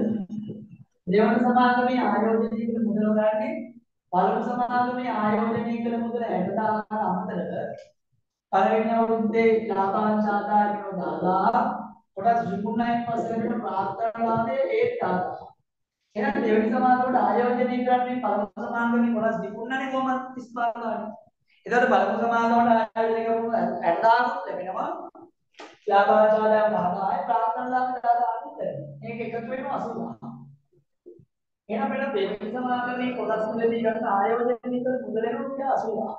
[SPEAKER 3] දෙවන සමාගමේ ආයෝජනය කළ මුදල ගන්නේ පළමු සමාගමේ ආයෝජනය කළ මුදල 60000 අතර පළවෙනි අවුරුද්දේ ලාභාංශ ආදායම 10000 කොටස් විකුණනයින් පස්සේ ලැබෙන ප්‍රාර්ථනා ලාභය ඒත් 10000 එහෙනම් දෙවෙනි සමාගමට ආයෝජනය කරන්නේ පළමු සමාගමේ කොටස් විකුණනනේ කොහොමද 35 ගන්න. එතකොට පළමු සමාගමට ආයෝජනය කරපු 60000 ලැබෙනවා. ලාභාංශ ආදායම 10000යි ප්‍රාර්ථනා ලාභ 10000යි ලැබෙනවා. මේක එකතු වෙනවා 80000. එහෙනම් අපිට දෙවෙනි සමාගමේ කොටස් මුලදී ගන්න ආයෝජනය කළ මුදලෙන් රුපියල් 80000.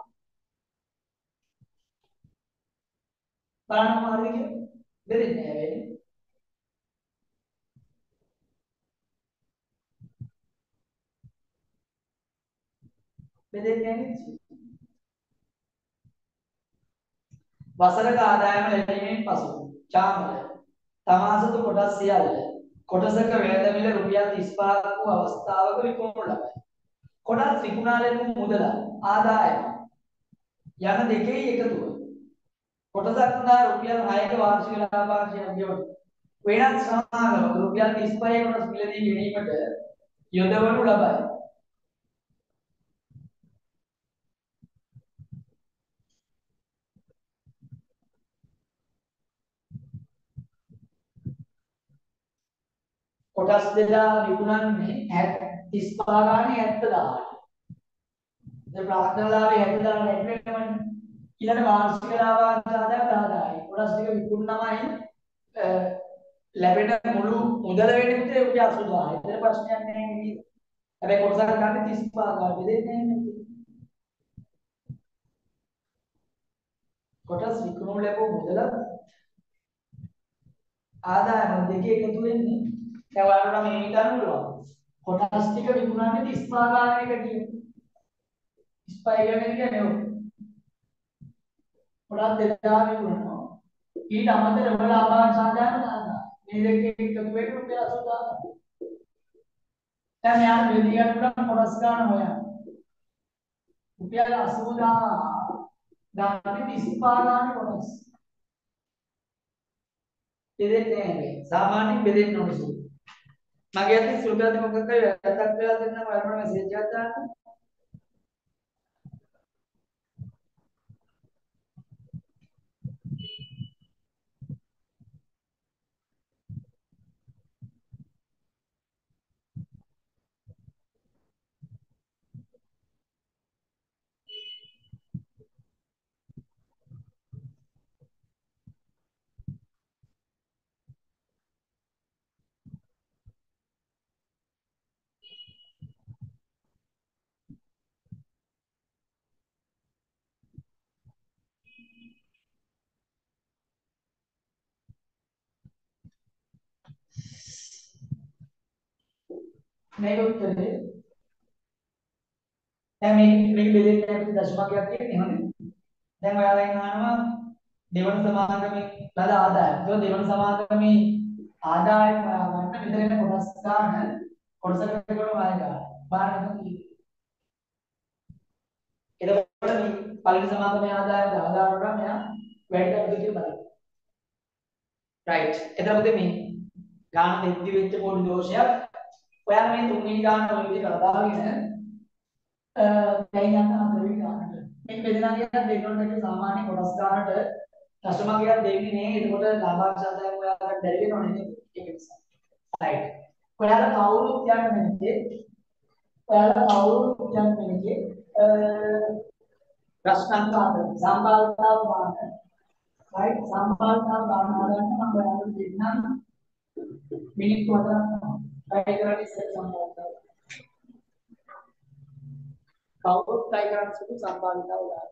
[SPEAKER 3] බලන්න මොනවද කියන්නේ? දෙන්නේ නැහැ වෙන්නේ. බෙදෙන්නේ නැහැ වසරක ආදායම ලැබීමෙන් පසු චාමල තමාසතු කොටස් සියල්ල කොටසක වෙළඳ මිල රුපියල් 35ක් වූ අවස්ථාවක විකුණනු ලබයි. කොටස් විකුණා ලැබූ මුදල ආදායම යන දෙකේ එකතුව කොටසක් සඳහා රුපියල් 6ක වාර්ෂික ලාභාංශයක් ගෙවන වෙනත් සමාගම රුපියල් 35 කොටස් මිලදී ගැනීමට යොදවනු ලබයි. කොටස් දෙදා විකුණන්නේ 35 ගානේ 70000ට. දැන් ප්‍රාර්ථනාලාභේ 70000 නැට්වෙන්නවනේ. ඊළඟ වාර්ෂික ලාභාංශ ආදායම 10000යි. කොටස් දෙක විකුණනමයි ලැබෙන මුළු මුදල වෙන්නේ පුතේ රුපියල් 80000යි. ඒතර ප්‍රශ්නයක් නැහැ නේද? හැබැයි කොටසක් ගන්න 35 ගානේ දෙන්නේ නැහැ නේද? කොටස් විකුණු ලැබුව මුදල ආදායම දෙකේ එකතු වෙන්නේ දැන් ඔයාලට මේ හිතන්න පුළුවන්. කොටස් ටික විකුණන්නේ 35 ගානකට කියන. ස්පයි ගන්න කියන්නේ ඔය. පොඩක් දෙදා විකුණනවා. ඊට අමතරව ලාභාංශ ආදායම දානවා. මේ දෙක එකතු වෙන්න රුපියල් 80000. දැන් යාර බෙදිගන්න පුළුවන් කොටස් ගන්න හොයන්න. රුපියල් 80000 ගන්න 35 ගන්න කොටස්. බෙදෙන්නේ නැහැ. සාමාන්‍යයෙන් බෙදෙන්න ඕනේ සුළු. මගේ අතින් සුළු කරද්දී මොකක් හරි වැරද්දක් වෙලා දෙන්නම් වරම මෙසේජ් එකක් දාන්න. මේක උත්තරේ දැන් මේක මේක බෙදෙන්නේ අපිට දශමකයක් තියෙන්නේ හොඳේ දැන් ඔයාලගෙන් අහනවා දෙවන සමාගමේ ලද ආදායම. ඒක දෙවන සමාගමේ ආදායම ගන්න මෙතන එන කොටස් ගන්න. කොටසකට කොට මාය ගන්න බාරකට තියෙන්නේ එතකොට මේ පළවෙනි සමාගමේ ආදායම ආදායම කරා මෙයා වැඩි කරද කියලා බලන්න. රයිට් එතකොට මේ ගාන දෙද්දි වෙච්ච පොඩි දෝෂයක් ඔයාලා මේ තුන්වෙනි ගාන ඔය විදිහට අදාගෙන අ දැන් යන හතරවෙනි ගානට. මේක බෙදලා කියන දෙන්නොත් එක සාමාන්‍ය කොටස් ගානට කස්ටමර් ගියක් දෙන්නේ නෑ. එතකොට ලාභාංශ ආදායම ඔයාලට බැරි වෙනවනේ නේද? ඒක නිසා. රයිට් ඔයාලා කවුරුත් කියන්න මෙන්නේ ඔයාලා කවුරුත් කියන්න මෙන්නේ අ ප්‍රශ්නාන්ත ආදායම සම්බාධතාව ගාන රයිට් සම්බාධතාව ගාන ආදායම මම ඔයාලට දෙන්නම් මිනිත්තු හතරක් try කරන්නේ ඉස්සෙල් සම්බන්ධතාව. කවුරුත් try කරන්නේ සුදු සම්බන්ධතාව ගන්න.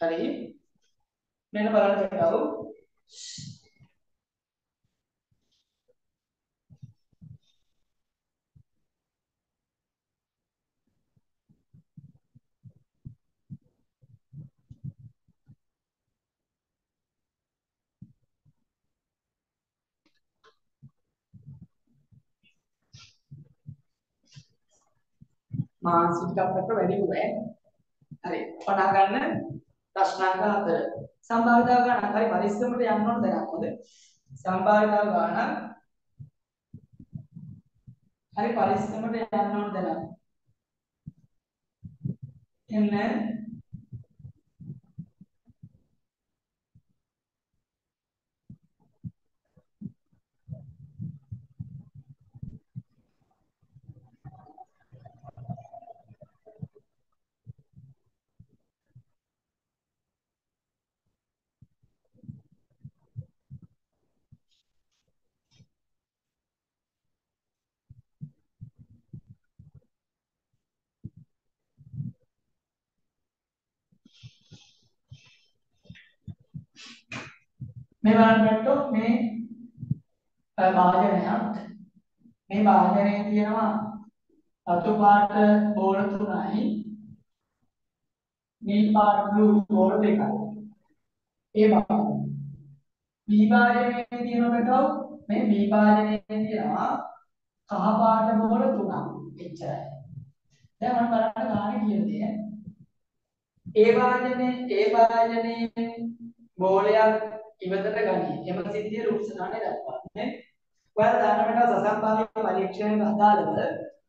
[SPEAKER 3] හරි. මෙන්න බලන්න බටව මානසික අපකට වැඩි වුණේ හරි. පටන් ගන්න. ප්‍රශ්නාංක හතර සම්භාවිතාව ගණන් හරි පරිස්සමට යන්න ඕන දැනක් හොඳ. සම්භාවිතාව ගණන් හරි පරිස්සමට යන්න ඕන දැනක් එන්න. මේ බලන්නට මේ භාජනයක් මේ භාජනයේ තියෙනවා රතු පාට බෝල තුනයි නිල් පාට බ්ලූ බෝල දෙකයි. ඒ භාජනය B භාජනයේ තියෙනකොට මේ B භාජනයේ තියෙනවා කහ පාට බෝල තුනක් එච්චරයි. දැන් මම බලන්න ගානේ කියන්නේ ඒ වාදනේ ඒ වාදනේ බෝලයක් ඉවතට ගනී. එම සිද්ධිය රූප සටහනේ දක්වන්නේ. ඔයාලා දානකට සසම්පාදයේ පරීක්ෂණයට අදාළව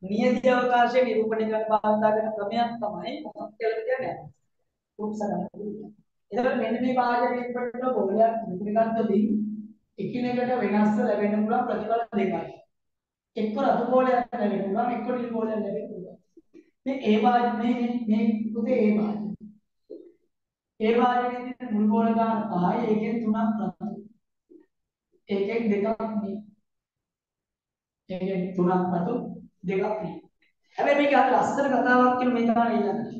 [SPEAKER 3] නියති අවකාශයේ නිරූපණය කරන භාවිතා කරන ක්‍රමයක් තමයි මොකක්ද කියලා කියන්නේ. රූප සටහන. එතකොට මෙන්න මේ වාදනයේ පිටට බෝලයක් විපරිණතදී එකිනෙකට වෙනස්ව ලැබෙන්න පුළුවන් ප්‍රතිඵල දෙකයි. එක්ක රතු බෝලයක් ලැබෙන්න පුළුවන් එක්ක නිල් බෝලයක් ලැබෙන්න පුළුවන්. මේ ඒ වාදනේ මේ පුතේ ඒ වාදනේ ඒ වාදනයේ තියෙන මුල් බෝල ගන්න පහයි ඒකෙන් තුනක් රතු. ඒකෙන් දෙකක් මේ. ඒකෙන් තුනක් රතු දෙකක් මේ. හැබැයි මේක අර ලස්සන කතාවක් කියන මේ තමයි ඊළඟට.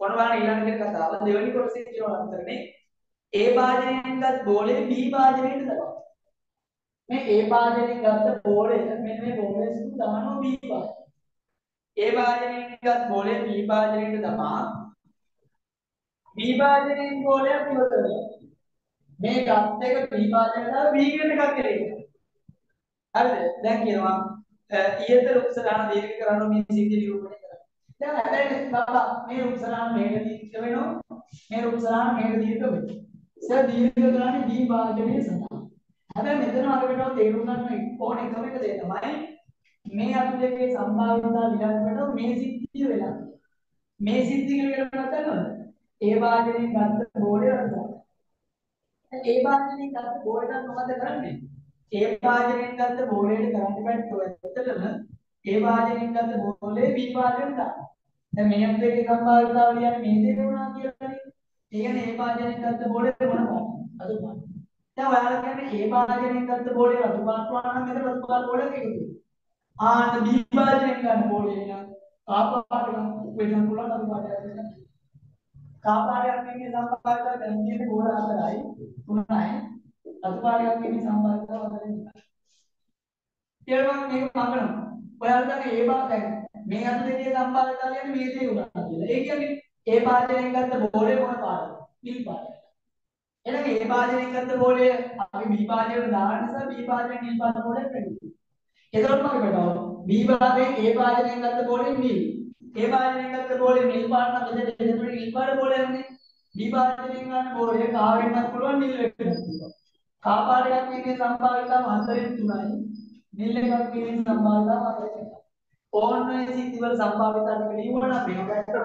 [SPEAKER 3] ඔන්න බලන්න ඊළඟට කතාව දෙවෙනි කොටසේ කියනවා අතරනේ ඒ වාදනයෙන්ගත් බෝලේ B වාදනයට දානවා. මේ ඒ වාදනයෙන් ගත්ත බෝලේ මෙන්න මේ බෝලේ සුදු දානවා B වාදනය. ඒ වාදනයෙන්ගත් බෝලේ B වාදනයට දමා විභාජනයෙන් ගෝලයක් ඉවත වෙනවා. මේ ගත් එක විභාජනය දාලා වීගෙන් එකක් කෙරෙන්න. හරිද? දැන් කියනවා ඊයත රුක්සදාන දීර්ඝ කරන මේ සිද්ධි නිරූපණය කරන්න. දැන් හැබැයි බබා මේ රුක්සදාන මේක දීර්ඝ වෙනවා. මේ රුක්සදාන මේක දීර්ඝ වෙනවා. සර් දීර්ඝ කරන්නේ විභාජනයේ සඳහා. හැබැයි මෙතන අපිට තේරුම් ගන්න ඕන එකම එක දේ තමයි මේ අපි දෙකේ සම්භාවිතා විලක්කට මේ සිද්ධිය වෙලා. මේ සිද්ධිය කියලා කරන්නේ ඒ වාදනයෙන් ගත්ත බෝලේ අරගෙන. ඒ වාදනයෙන් ගත්ත බෝලේට මොකද කරන්නේ? ඒ වාදනයෙන් ගත්ත බෝලේට කරන්න බැට්ටුව ඇත්තටම ඒ වාදනයෙන් ගත්ත බෝලේ බී වාදනයෙන් දාන්න. දැන් මේ දෙකේ සම්භාවිතාව කියන්නේ මේ දෙක වුණා කියලානේ. ඒ කියන්නේ ඒ වාදනයෙන් ගත්ත බෝලේ මොන පාටද? අද පාට. දැන් ඔයාලා කියන්නේ ඒ වාදනයෙන් ගත්ත බෝලේ රතු පාට වුණා නම් මෙතන රතු පාට බෝලයක් එකතු වෙනවා. ආන්න බී වාදනයෙන් ගන්න බෝලේ නම් ආපාට ගන්න වෙන පුළුවන් රතු පාටයක් වෙනවා. කාපාරයක් කියන්නේ සම්භාවිතාව දැන් කියන්නේ ගෝල හතරයි තුනයි. අතුපාරයක් කියන්නේ සම්භාවිතාව හතරයි කියලා මේක මඟනවා ඔයාලා දන්නේ ඒ බා දැන්. මේ අත දෙකේ සම්භාවිතාව කියන්නේ මේ දේ උනා කියලා. ඒ කියන්නේ ඒ පාදයෙන් ගත්ත බෝලේ මොන පාටද නිල් පාටයි එහෙනම් ඒ පාදයෙන් ගත්ත බෝලේ අපි බී පාදයට දාන නිසා බී පාදයෙන් නිල් පාට බෝලයක් වෙනවා එතකොට මොකද වෙනවා බී පාදයෙන් ඒ පාදයෙන් ගත්ත බෝලේ නිල් ඒ වාදනයෙන් ගත්ත බෝලේ නිල් පාට නම් මෙතන එතකොට නිල් පාට බෝලයක්නේ. බී වාදනයෙන් ගන්න බෝලේ කා වෙන්නත් පුළුවන් නිල් වෙන්නත් පුළුවන්. කා පාටයක් කියන්නේ සම්භාවිතාව හතරෙන් තුනයි. නිල් එකක් කියන්නේ සම්භාවිතාව හතරෙන් එකයි. ඕන්නේ සිද්ධිවල සම්භාවිතාව ටික ලියුවා නම් මේකට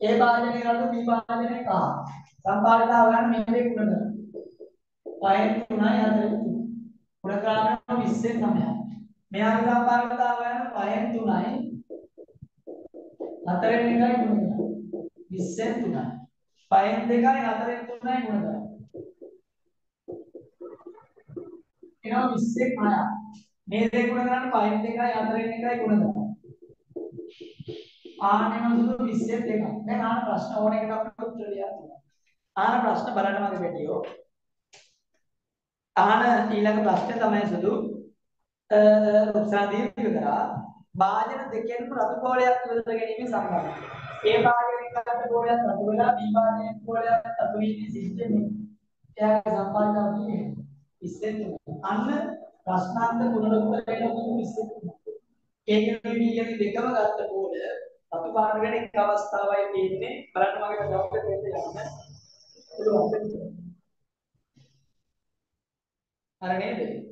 [SPEAKER 3] ඒ වාදනයේ රතු බී වාදනයේ කා. සම්භාවිතාව ගන්න මේ දෙක උඩ කරා. පහෙන් තුනයි හතරෙන් තුනයි. උඩ කරාම 20 න් 9යි. මෙයාගේ සම්භාවිතාව ගන්න පහෙන් තුනයි හතරෙන් එකයි ගුණ කරන්නේ 20න් 3යි. පහෙන් දෙකයි හතරෙන් 3යි ගුණ කරන්නේ. එනවා 20න් 6යි. මේ දෙක ගුණ කරන්නේ පහෙන් දෙකයි හතරෙන් එකයි ගුණ කරන්නේ. ආනෙම සුදු 20න් දෙකයි. දැන් ආන ප්‍රශ්න ඕන එකට අපිට උත්තර ලියන්න පුළුවන්.
[SPEAKER 1] අහන ප්‍රශ්න බලන්න මගේ පැටියෝ. අහන ඊළඟ ප්‍රශ්නේ තමයි සුදු රුක්සා දීර්ඝ කරා භාජන දෙකෙන්ම රතු ගෝලයක් යොදා ගැනීම සම්බන්ධයි. ඒ භාජනයෙන් ගන්න ගෝලයක් රතු වෙලා බී භාජනයෙන් ගෝලයක් රතු වීමේ සිස්ටම් එක. එයාගේ සම්බන්ධතාවය කියන්නේ ඉස්සෙල්ල අන්න ප්‍රශ්නාන්ත පුනරුත්තර වෙනකොට ඉස්සෙල්ල ඒක නෙමෙයි දෙකම ගත්ත ගෝල රතු පාට වෙන එක අවස්ථාවයි තියෙන්නේ බලන්න මගේ ජවාබ් එක දෙන්න යන්න. පුළුවන්. හරි නේද?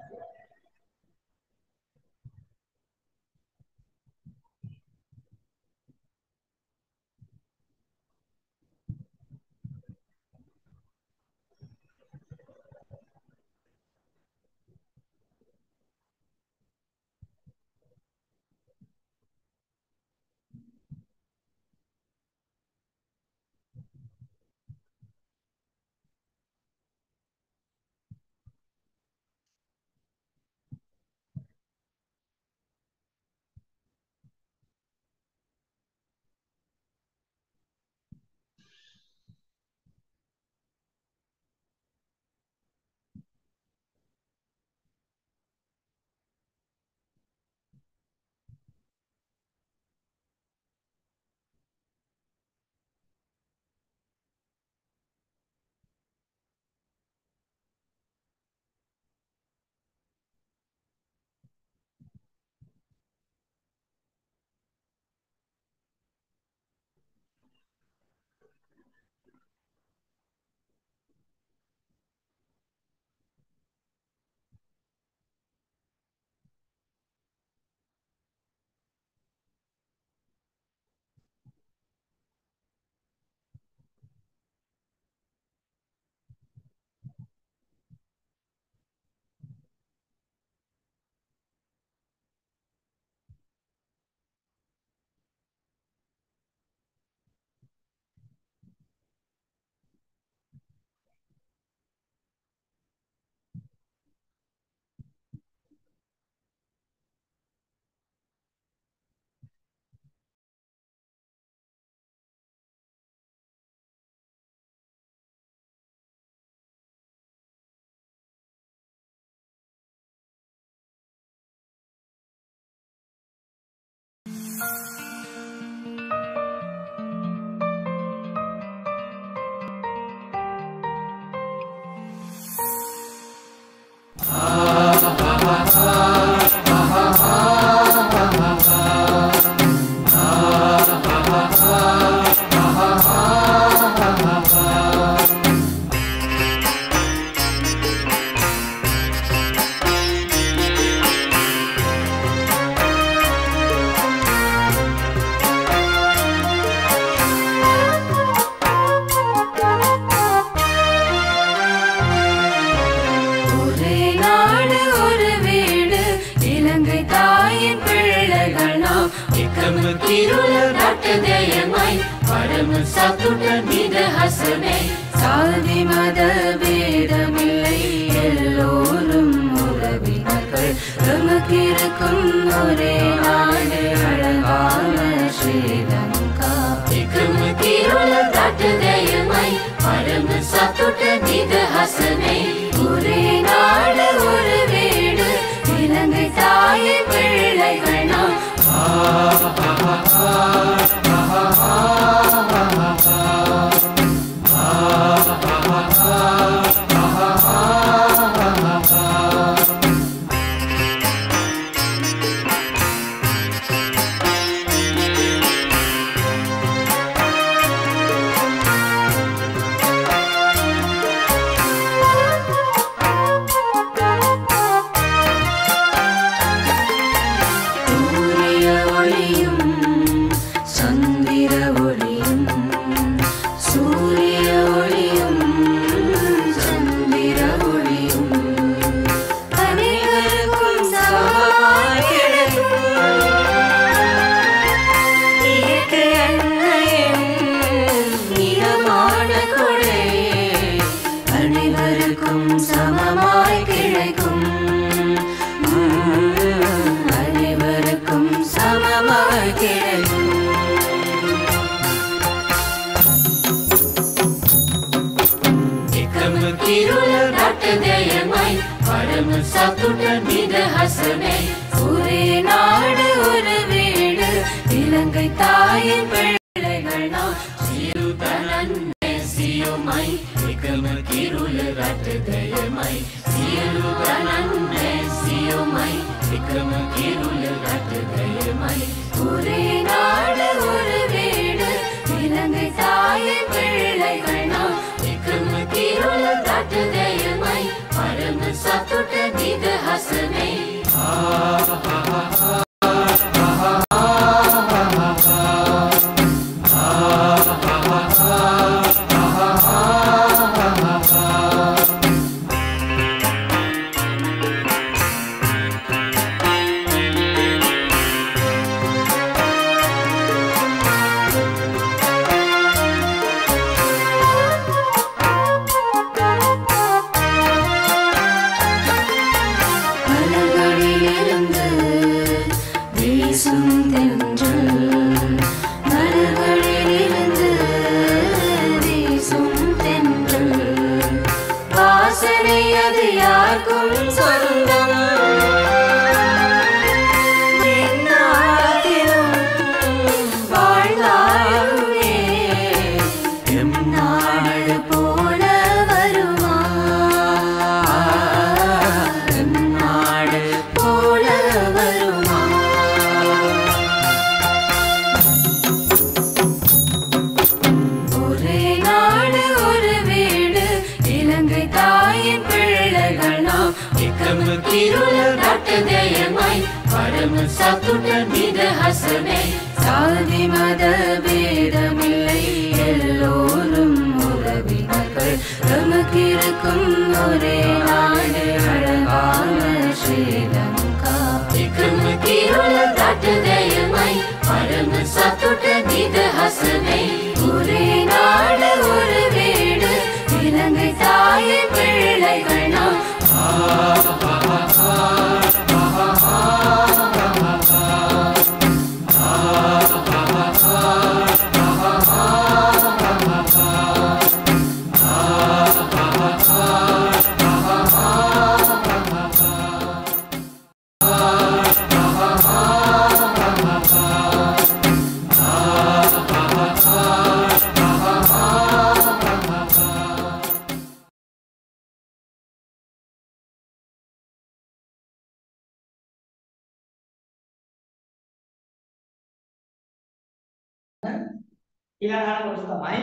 [SPEAKER 3] ඊළඟ අහන කොටස තමයි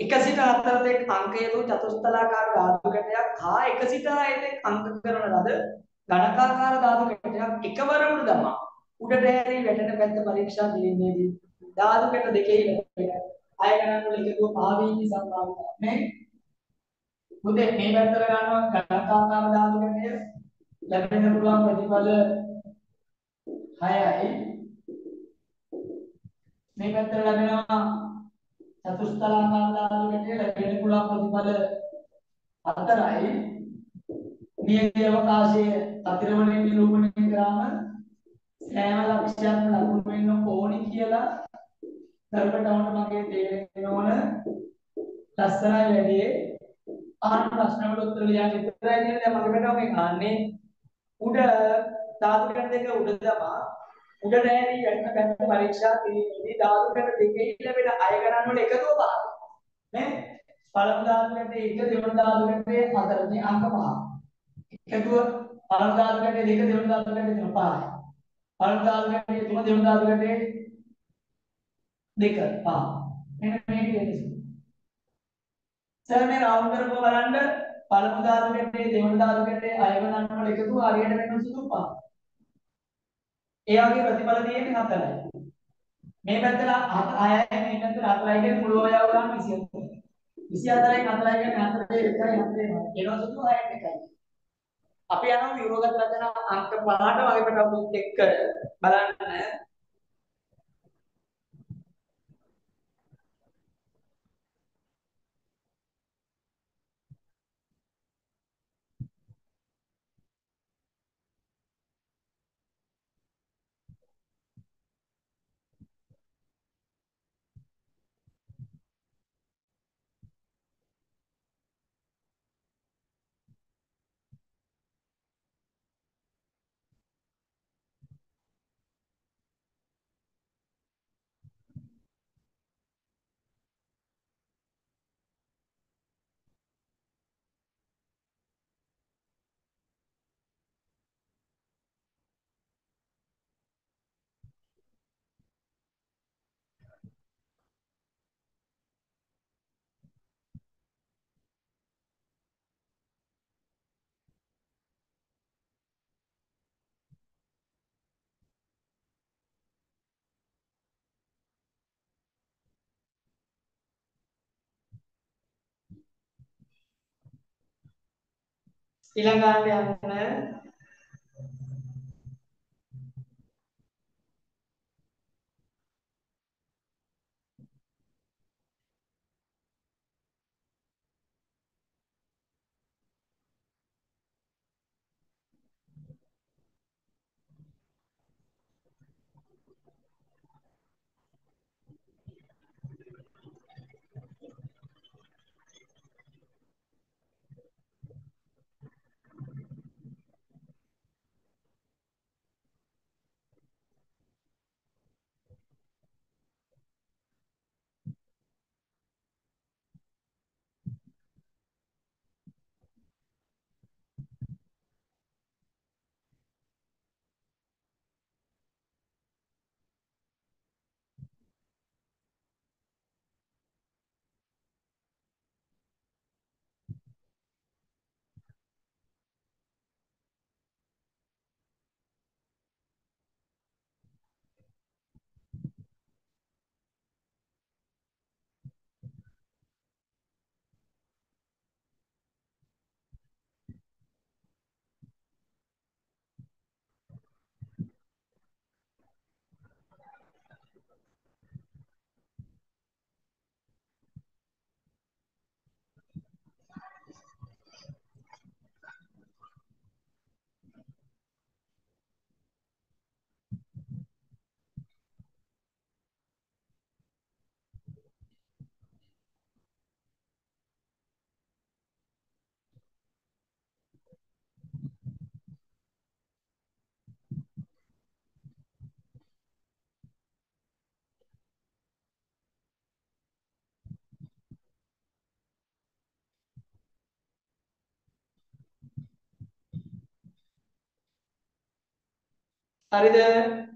[SPEAKER 3] 104 තෙක් අංකය දූ චතුස්තලාකාර ධාතු කැටයක් හා 106 තෙක් අංක කරන ලද ඝනකාකාර ධාතු කැටයක් එකවරම දමා උඩට ඇරී වැටෙන පැත්ත පරීක්ෂා කිරීමේදී ධාතු කැට දෙකේ ලැබෙන අය ගණන් වල එකතුව පාවීමේ සම්භාවිතාව මේ මුදේ මේ පැත්තට ගන්නවා ඝනකාකාර ධාතු කැටය ලැබෙන්න පුළුවන් ප්‍රතිඵල 6යි මේ පැත්තට ලැබෙනවා චතුස්තලාකාර ධාතු කැටය ලැබෙන්න පුළුවන් ප්‍රතිඵල හතරයි නියම අවකාශයේ අතිරවණයෙන් නිරූපණය කරාම සෑම ලක්ෂයක්ම ලකුණු වෙන්න ඕනි කියලා දරුවටවන්ට මගේ තේරෙන්න ඕන ලස්සනයි වැඩි අහන ප්‍රශ්න වලට උත්තර ලියන්න විතරයි නේද දැන් මගේ පැටව මේ අහන්නේ උඩ ධාතු කැට දෙක උඩ දමා උඩනෑලී යටින පැත්ත පරීක්ෂා කිරීමේදී ධාතු පැන දෙකේ ලැබෙන අය ගණන් වල එකතුව පහ. නේ? පළමු ධාතු පැත්තේ 1 දෙවන ධාතු පැත්තේ 4 නේ අංක 5. එකතුව පළමු ධාතු පැත්තේ 2 දෙවන ධාතු පැත්තේ 5යි. පළමු ධාතු පැත්තේ 3 දෙවන ධාතු පැත්තේ 2 5. මෙන්න මේක වෙනස. සර් මේ රවුන්ඩ් කරපුවා බලන්න පළමු ධාතු පැත්තේ දෙවන ධාතු පැත්තේ අය ගණන් වල එකතුව හරියට වෙනවා සුදු 5. එයාගේ ප්‍රතිඵල තියෙන්නේ 7යි. මේ පැත්තට 6යි මේ පැත්තට 4යි කියන මුළු ඔයාව ගන්න 24. 24යි 4යි කියන 4යි 1යි 7යි ඒවා සුදු 6යි 1යි. අපි යනවා යුරෝගත රචනා අංක 5ට වගේ පැටවුත් එක්ක බලන්න ඊළඟ කාණ්ඩ යන්න හරිද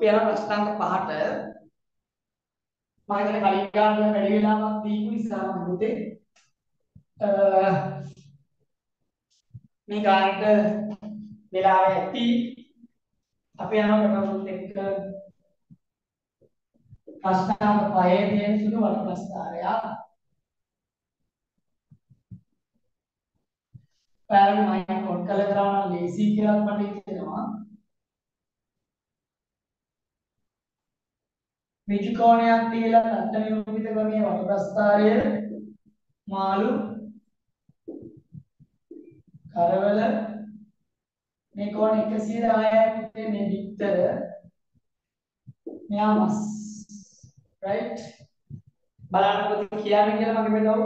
[SPEAKER 3] අපි යන ප්‍රශ්නාංක පහට මම හිතන්නේ කලින් ගානට වැඩි වෙලාවක් දීපු නිසා මම පුතේ අ මේ ගානට වෙලාව ඇති. අපි යනවා කවුරුත් එක්ක ප්‍රශ්නාංක පහේ තියෙන සුළු වට ප්‍රස්තාරය පැරණ මම කොට් කළ කරනවා ලේසි කියලා මට හිතෙනවා. ඍජු කෝණයක් දීලා අට නිරූපිත ක්‍රමයේ වට ප්‍රස්ථාරය මාළු කරවල මේ කෝණ 110යි පුතේ මේ විතර මෙයා මස්. Right? බලන්න පුතේ කියන්නේ කියලා මගේ බෙදව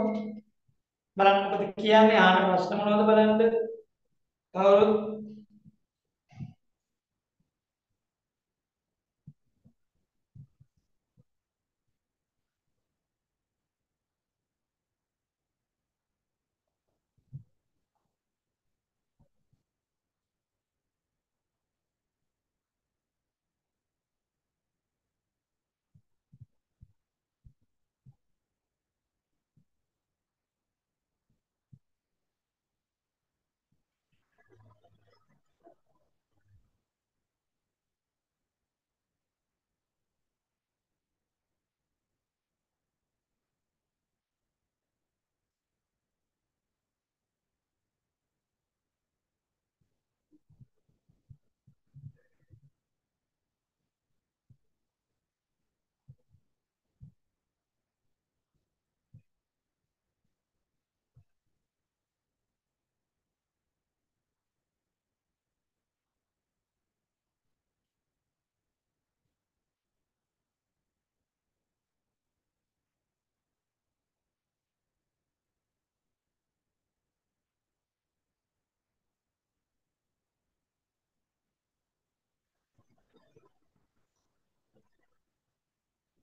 [SPEAKER 3] බලන්න පුතේ කියන්නේ ආන ප්‍රශ්න මොනවද බලන්නද කවුරුත්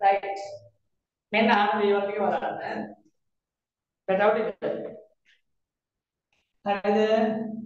[SPEAKER 3] right මෙන්න අහන දේවල් ටික බලන්න පැටවුට හරිද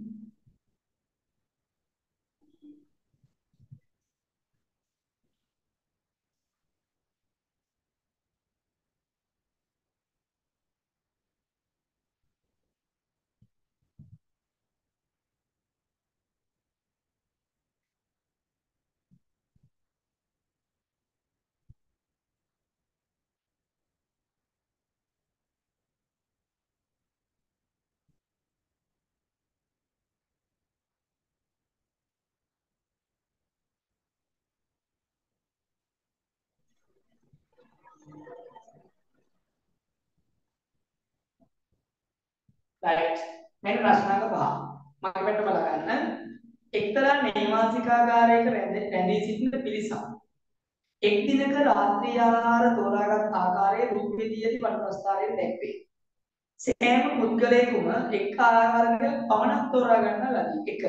[SPEAKER 3] right මෙන්න ප්‍රශ්නාංක පහ. මගේ පැත්ත බලගන්න එක්තරා නේවාසිකාගාරයක රැඳී සිටින පිරිසක්. එක් දිනක රාත්‍රී ආහාර තෝරාගත් ආකාරයේ රූපේ දී ඇති පරිපස්ථාරයෙන් දැක්වේ. සෑම පුද්ගලයෙකුම එක් ආහාරයක් පමණක් තෝරා ගන්න ලදී. එක.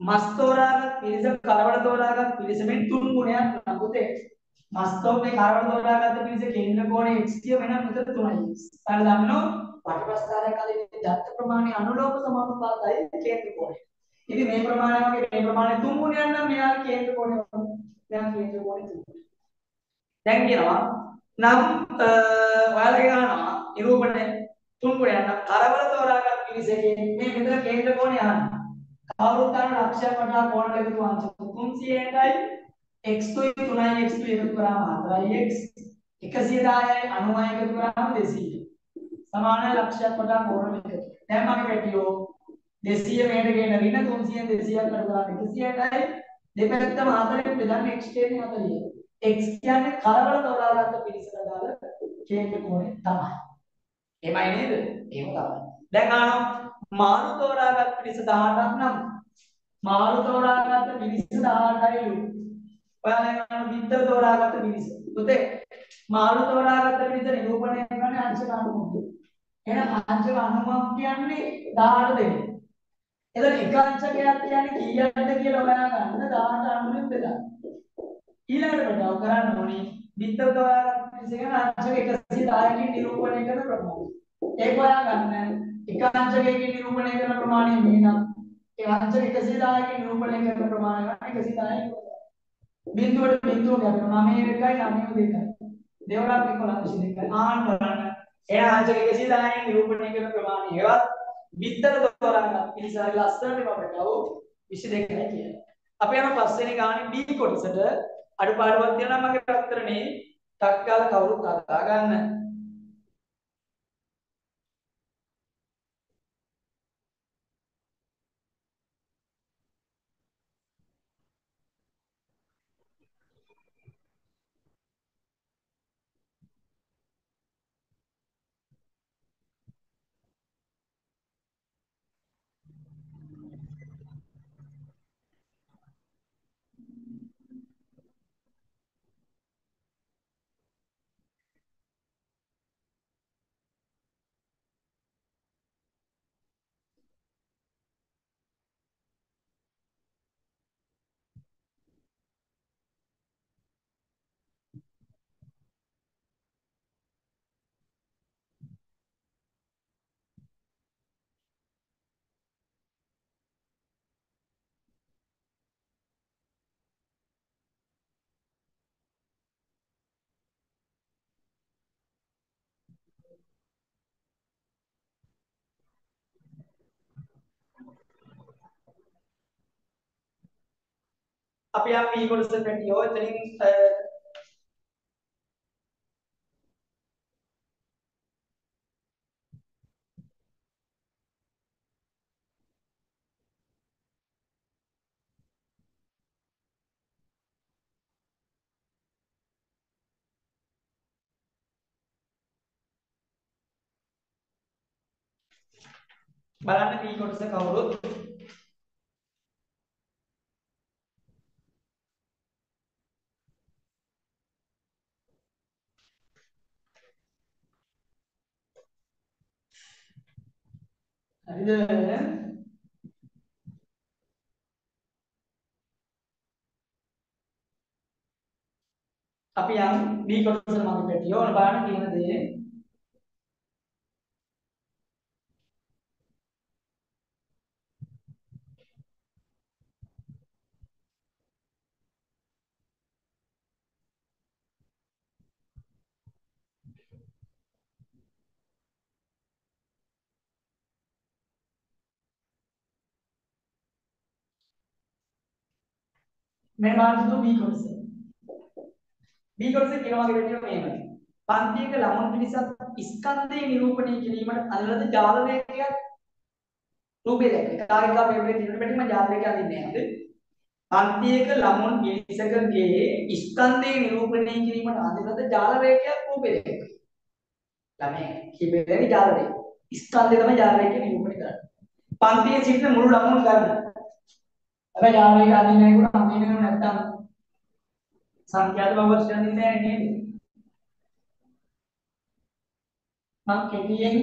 [SPEAKER 3] මස් තෝරාගත් පිරිස කරවල තෝරාගත් පිරිස මෙන් තුන් ගුණයක් නමුතේ මස් තෝරේ කරවල තෝරාගත් පිරිස කේන්ද්‍ර කෝණය x කිය වෙනම මෙතන 3යි. ඔයාලා දන්නෝ පටවස්ථාන කලින් දත්ත ප්‍රමාණය අනුලෝම සමානුපාතයි කේන්ද්‍ර කෝණය. ඉතින් මේ ප්‍රමාණය වගේ මේ ප්‍රමාණය තුන් ගුණයක් නම් මෙයා කේන්ද්‍ර කෝණය මෙයා කේන්ද්‍ර කෝණය තුන් ගුණයක්. දැන් කියනවා නම් ඔයාලා ගන්නවා නිරූපණය තුන් ගුණයක් නම් කරවල තෝරාගත් පිරිසකින් මේ මෙතන කේන්ද්‍ර කෝණය අහන්න. කවුරුත් අන්න ලක්ෂයක් වටා කෝණ ලැබුණු අංශ 300යි x2 3යි x2 එකතු කරාම 4යි x 110යි 90යි එකතු කරාම 200 සමානයි ලක්ෂයක් වටා කෝණ එකතු. දැන් මගේ පැටියෝ 200 මේට ගේන ඍණ 300 200ක් කර කරා 160යි දෙපැත්තම හතරෙන් බෙදන්න x කියන්නේ 40. x කියන්නේ කරවල තෝරාගත්ත පිරිසට දාලා කේන්ද්‍ර කෝණය තමයි. එහෙමයි නේද? එහෙම තමයි. දැන් අහනවා මාළු තෝරාගත් පිරිස 18ක් නම් මාළු තෝරාගත් පිරිස 18යිලු. ඔයාලා ගන්න බිත්තර තෝරාගත් පිරිස. පුතේ මාළු තෝරාගත් පිරිස නිරූපණය කරන්නේ අංශක අනුමත. එහෙනම් අංශක අනුමත කියන්නේ 18 දෙනෙක්. එතකොට එක අංශකයක් කියන්නේ කීයක්ද කියලා ඔයා ගන්න 18 අනුමත බෙදන්න. ඊළඟට බෙදාව කරන්න ඕනේ බිත්තර තෝරාගත් පිරිස ගැන අංශක 110කින් නිරූපණය කරන ප්‍රමාණය. ඒක ඔයා ගන්න එක අංශකයකින් නිරූපණය කරන ප්‍රමාණය මේ නම් ඒ අංශක 110කින් නිරූපණය කරන ප්‍රමාණය නම් 110යි බිඳුවට බිඳුව ගන්නවා 9 එකයි 9 දෙකයි දෙවරක් 11 දෙකයි ආන් බලන්න එයා අංශක 110කින් නිරූපණය කරන ප්‍රමාණය ඒවත් බිත්තර තෝරාගන්න ඉතින් ලස්සනට මම බතාවෝ 22යි කියලා. අපි යන පස්වෙනි ගානේ B කොටසට අඩුපාඩුවක් තියෙනවා නම් මගේ පත්‍රනේ ටක් ගාලා කවුරුත් අදා ගන්න. අපි යම් B කොටසට පැටියෝ එතනින් බලන්න B කොටස කවුරුත්. හරිද අපි අපි යම් B කොටසට මගේ පැටිය ඕන බලන්න කියන දේ. මේ මානසික B කොටස. B කොටස කියනවා වගේ වෙන්නේ මේවයි. පන්තියක ළමුන් පිරිසක් ස්කන්ධේ නිරූපණය කිරීමට අල්ලද ජාල රේඛයක් රූපේ දැක්කේ. කාර්යකා පේපරේ තියෙන පිටින්ම ජාල රේඛයක් ඉන්නේ නැද්ද? පන්තියක ළමුන් පිරිසකගේ ස්කන්ධේ නිරූපණය කිරීමට අල්ලද ජාල රේඛයක් රූපේ දැක්කේ. ළමයි කිබෙරේ ජාල රේඛ. ස්කන්ධේ තමයි ජාල රේඛය නිරූපණය කරන්නේ. පන්තියේ සිටින මුළු ළමුන් ගන්න. හැබැයි යාළුවෙක් අදින්නේ නැහැ වුණා අදින්නේ නැත්තම් සංඛ්‍යාත බවර්ෂය අදින්නේ නැහැ නේද? මම කෙටියෙන්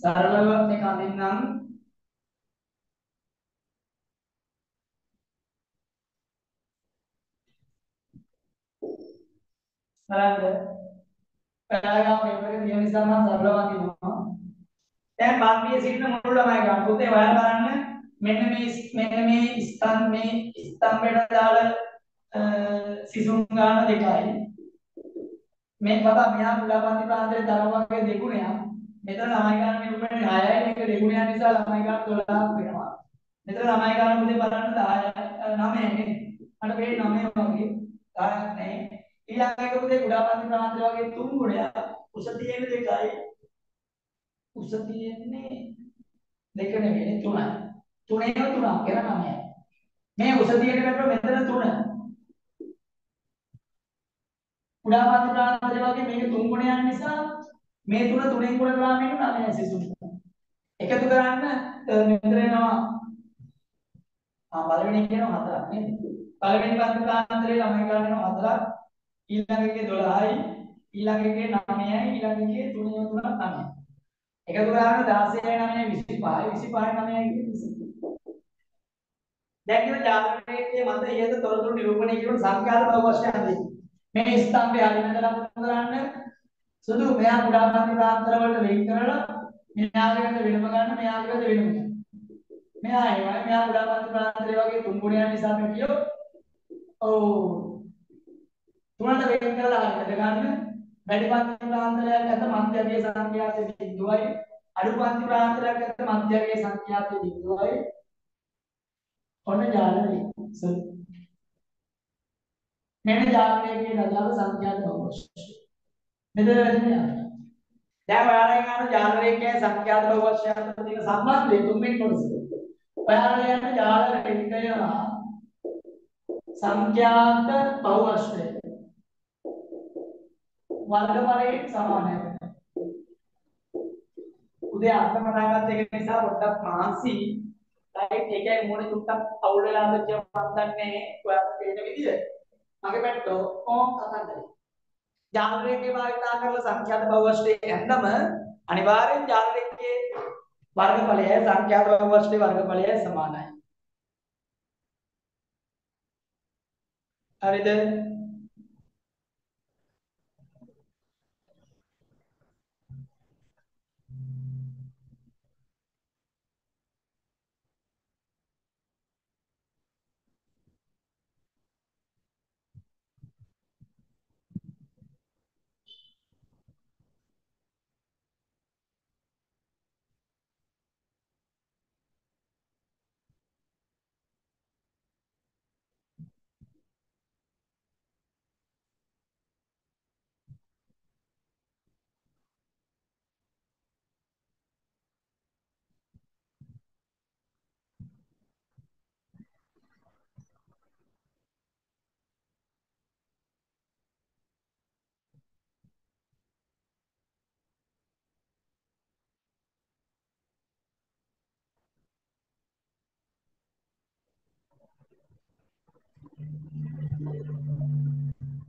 [SPEAKER 3] සරලව මේක අදින්නම්. බලන්න. පැරාග්‍රාෆ් පේපරේ තියෙන නිසා මම සරලව අදිනවා. දැන් පන්තියේ සිටින මුළු ළමයි ගන්න. පුතේ ඔයාලා බලන්න මෙන්න මේ මෙන්න මේ ස්තන් මේ ස්තම්භයට දාලා සිසුන් ගාන දෙකයි. මේ බබා මෙහා මුලාපන්ති ප්‍රාන්තයේ තරම වගේ දෙගුණයක්. මෙතන ළමයි ගාන නිරූපණය 6යි මේක දෙගුණයක් නිසා ළමයි ගාන 12ක් වෙනවා. මෙතන ළමයි ගාන පුතේ බලන්න 10 9යි නේ. අර මේ 9 වගේ 10ක් නැහැ ඊළඟ එක පුතේ මුලාපන්ති ප්‍රාන්තය වගේ තුන් ගුණයක්. උස තියෙන දෙකයි. උස තියෙන්නේ දෙක නෙවෙයි තුනයි. තුනේම තුනක් එන නමයයි. මේ උස තියෙන පැත්තට මෙතන තුන. උඩාපත් ප්‍රාන්තය වගේ මේක තුන් ගුණයක් නිසා මේ තුන තුනෙන් ගුණ කරාම එන නමයයි සිසුන්. එකතු කරන්න මෙතන එනවා ආ පළවෙනි එක එනවා හතරක් නේද? පළවෙනි පත් ප්‍රාන්තරේ ළමයි ගන්නවා හතරක් ඊළඟ එකේ 12යි ඊළඟ එකේ 9යි ඊළඟ එකේ 3 3ක් 9යි. එකතු කරාම 16 9 25යි 25 9යි කියන්නේ දැන් කියන ජාතකයේ මත ඉහත තොරතුරු නිරූපණය කිරීම සංඛ්‍යාත බහුවශයෙන් දෙන්නේ. මේ ස්තම්භය අරිනද ලකුණු කරන්න සුදු මෙයා කුඩා පන්ති ප්‍රාන්තර වලට වෙන් කරලා මෙයාගේට වෙනම ගන්න මෙයාගේට වෙනම ගන්න. මෙයා ඒවයි මෙයා කුඩා පන්ති ප්‍රාන්තරය වගේ තුන් ගුණයන් නිසා මේ කියෝ ඔව් තුනට වෙන් කරලා අරිනද ගන්න වැඩි පන්ති ප්‍රාන්තරයක් ඇත මධ්‍යගයේ සංඛ්‍යාතයේ බිඳුවයි අඩු පන්ති ප්‍රාන්තරයක් ඇත මධ්‍යගයේ සංඛ්‍යාතයේ බිඳුවයි ඔන්න ජාලකය. සර්. මෙන්න ජාලකයේ අදාළ සංඛ්‍යාත බහුවශය. මෙතන වැදෙන්නේ දැන් ඔයාලා ගන්න ජාල රේඛයේ සංඛ්‍යාත බහුවශය අතර තියෙන සම්බන්ධය තුන්වෙනි කොටස. ඔයාලා යන ජාල රේඛය සංඛ්‍යාත බහුවශය වර්ගවලේ සමානයි. උදේ අර්ථ පටන් ගන්න එක නිසා පොඩ්ඩක් මාන්සි ලයිට් එකයි මොනේ තුට්ටක් අවුල් වෙලාද කියලා මම දන්නේ ඔයාලට පේන විදිහට. මගේ පැත්තෝ ඕම් කතන්දරේ. ජාලරේඛේ භාවිතා කරලා සංඛ්‍යාත බහුවශයේ ඇන්නම අනිවාර්යෙන් ජාලරේඛයේ වර්ගඵලය සංඛ්‍යාත බහුවශයේ වර්ගඵලය සමානයි. හරිද?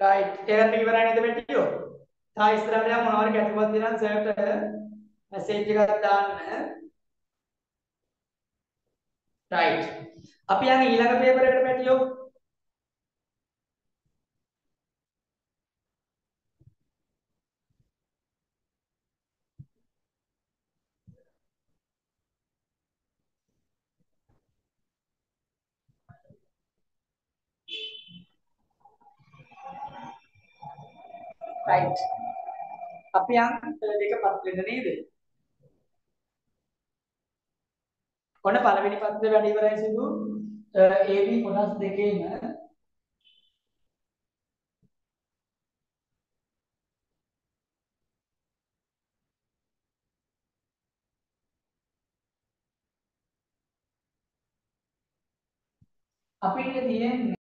[SPEAKER 3] රයිට් ඒකත් ඉවරයි නේද බෙටියෝ තා ඉස්සරහට යමු මොනවාරි ගැටලුවක් තියෙනවා සර්ට මැසේජ් එකක් දාන්න. රයිට් අපි යන්නේ ඊළඟ පේපර් එකට බෙටියෝ රයිට් අපි යන් දෙක පත් වෙන්න නේද? ඔන්න පළවෙනි පත්‍රය වැඩි ඉවරයි සිදු. AB කොටස් දෙකේම අපිට තියෙන්නේ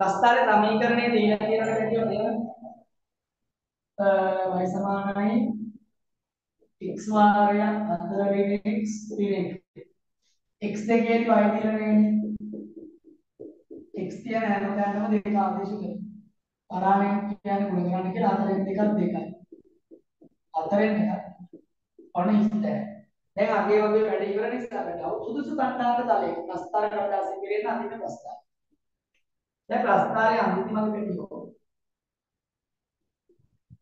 [SPEAKER 3] ප්‍රස්තාරේ සමීකරණය දීලා තියෙනවට වැඩිය මෙහෙම y සමානයි x වාරය 4 වෙනි x ඍණ x දෙකේ y දීලා නෑනේ x කියන හැම තැනම දෙක ආදේශ කරනවා පරාණය කියන්නේ ගුණ කරන්න කියලා හතරෙන් දෙකක් දෙකයි හතරෙන් එකක් ඔන්න ඉස්තර දැන් අගේ වගේ වැඩ ඉවර නිසා වැඩ සුදුසු කණ්ඩායමට තලයේ ප්‍රස්තාර කඩදාසි පිළිෙන අන්තිම ප්‍රස්තාර දැන් ප්‍රස්තාරයේ අන්තිම පිටියෝ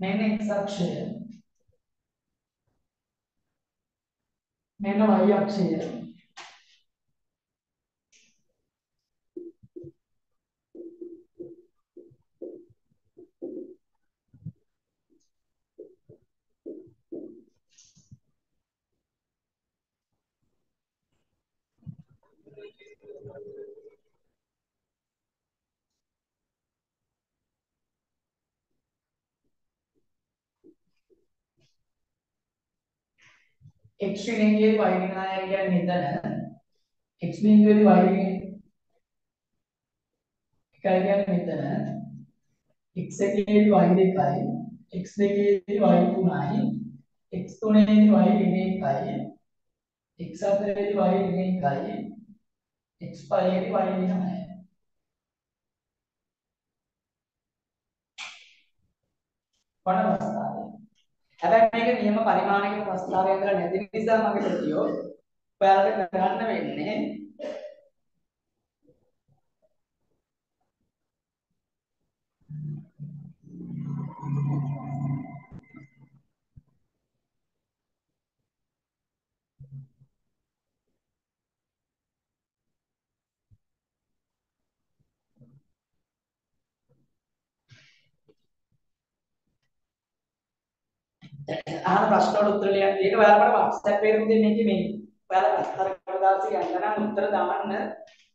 [SPEAKER 3] මෙන්න x අක්ෂය. මෙන්න y අක්ෂය. එක් ශ්‍රේණියේ y විනාය කියන්නේ මෙතන x බිඳුවේදී y එකයි කියන්නේ මෙතන x එකේදී y දෙකයි x දෙකේදී y තුනයි x තුනේදී y ඍණ එකයි x හතරේදී y ඍණ එකයි x පහේදී y ඍණ නවයයි පණ ප්‍රස්තාවය. හැබැයි මේක නියම පරිමාණයක ප්‍රස්තාවය ඇතුළ නැති නිසා මගේ ප්‍රතියෝ ඔයාලට කරන්න වෙන්නේ. අහන ප්‍රශ්න වල උත්තර ලියන්න. ඒක ඔයාලා මට WhatsApp එකේ දෙන්න මේකේ මේ. ඔයාලා ප්‍රස්තාර කඩදාසි ගන්න නම් උත්තර දාන්න.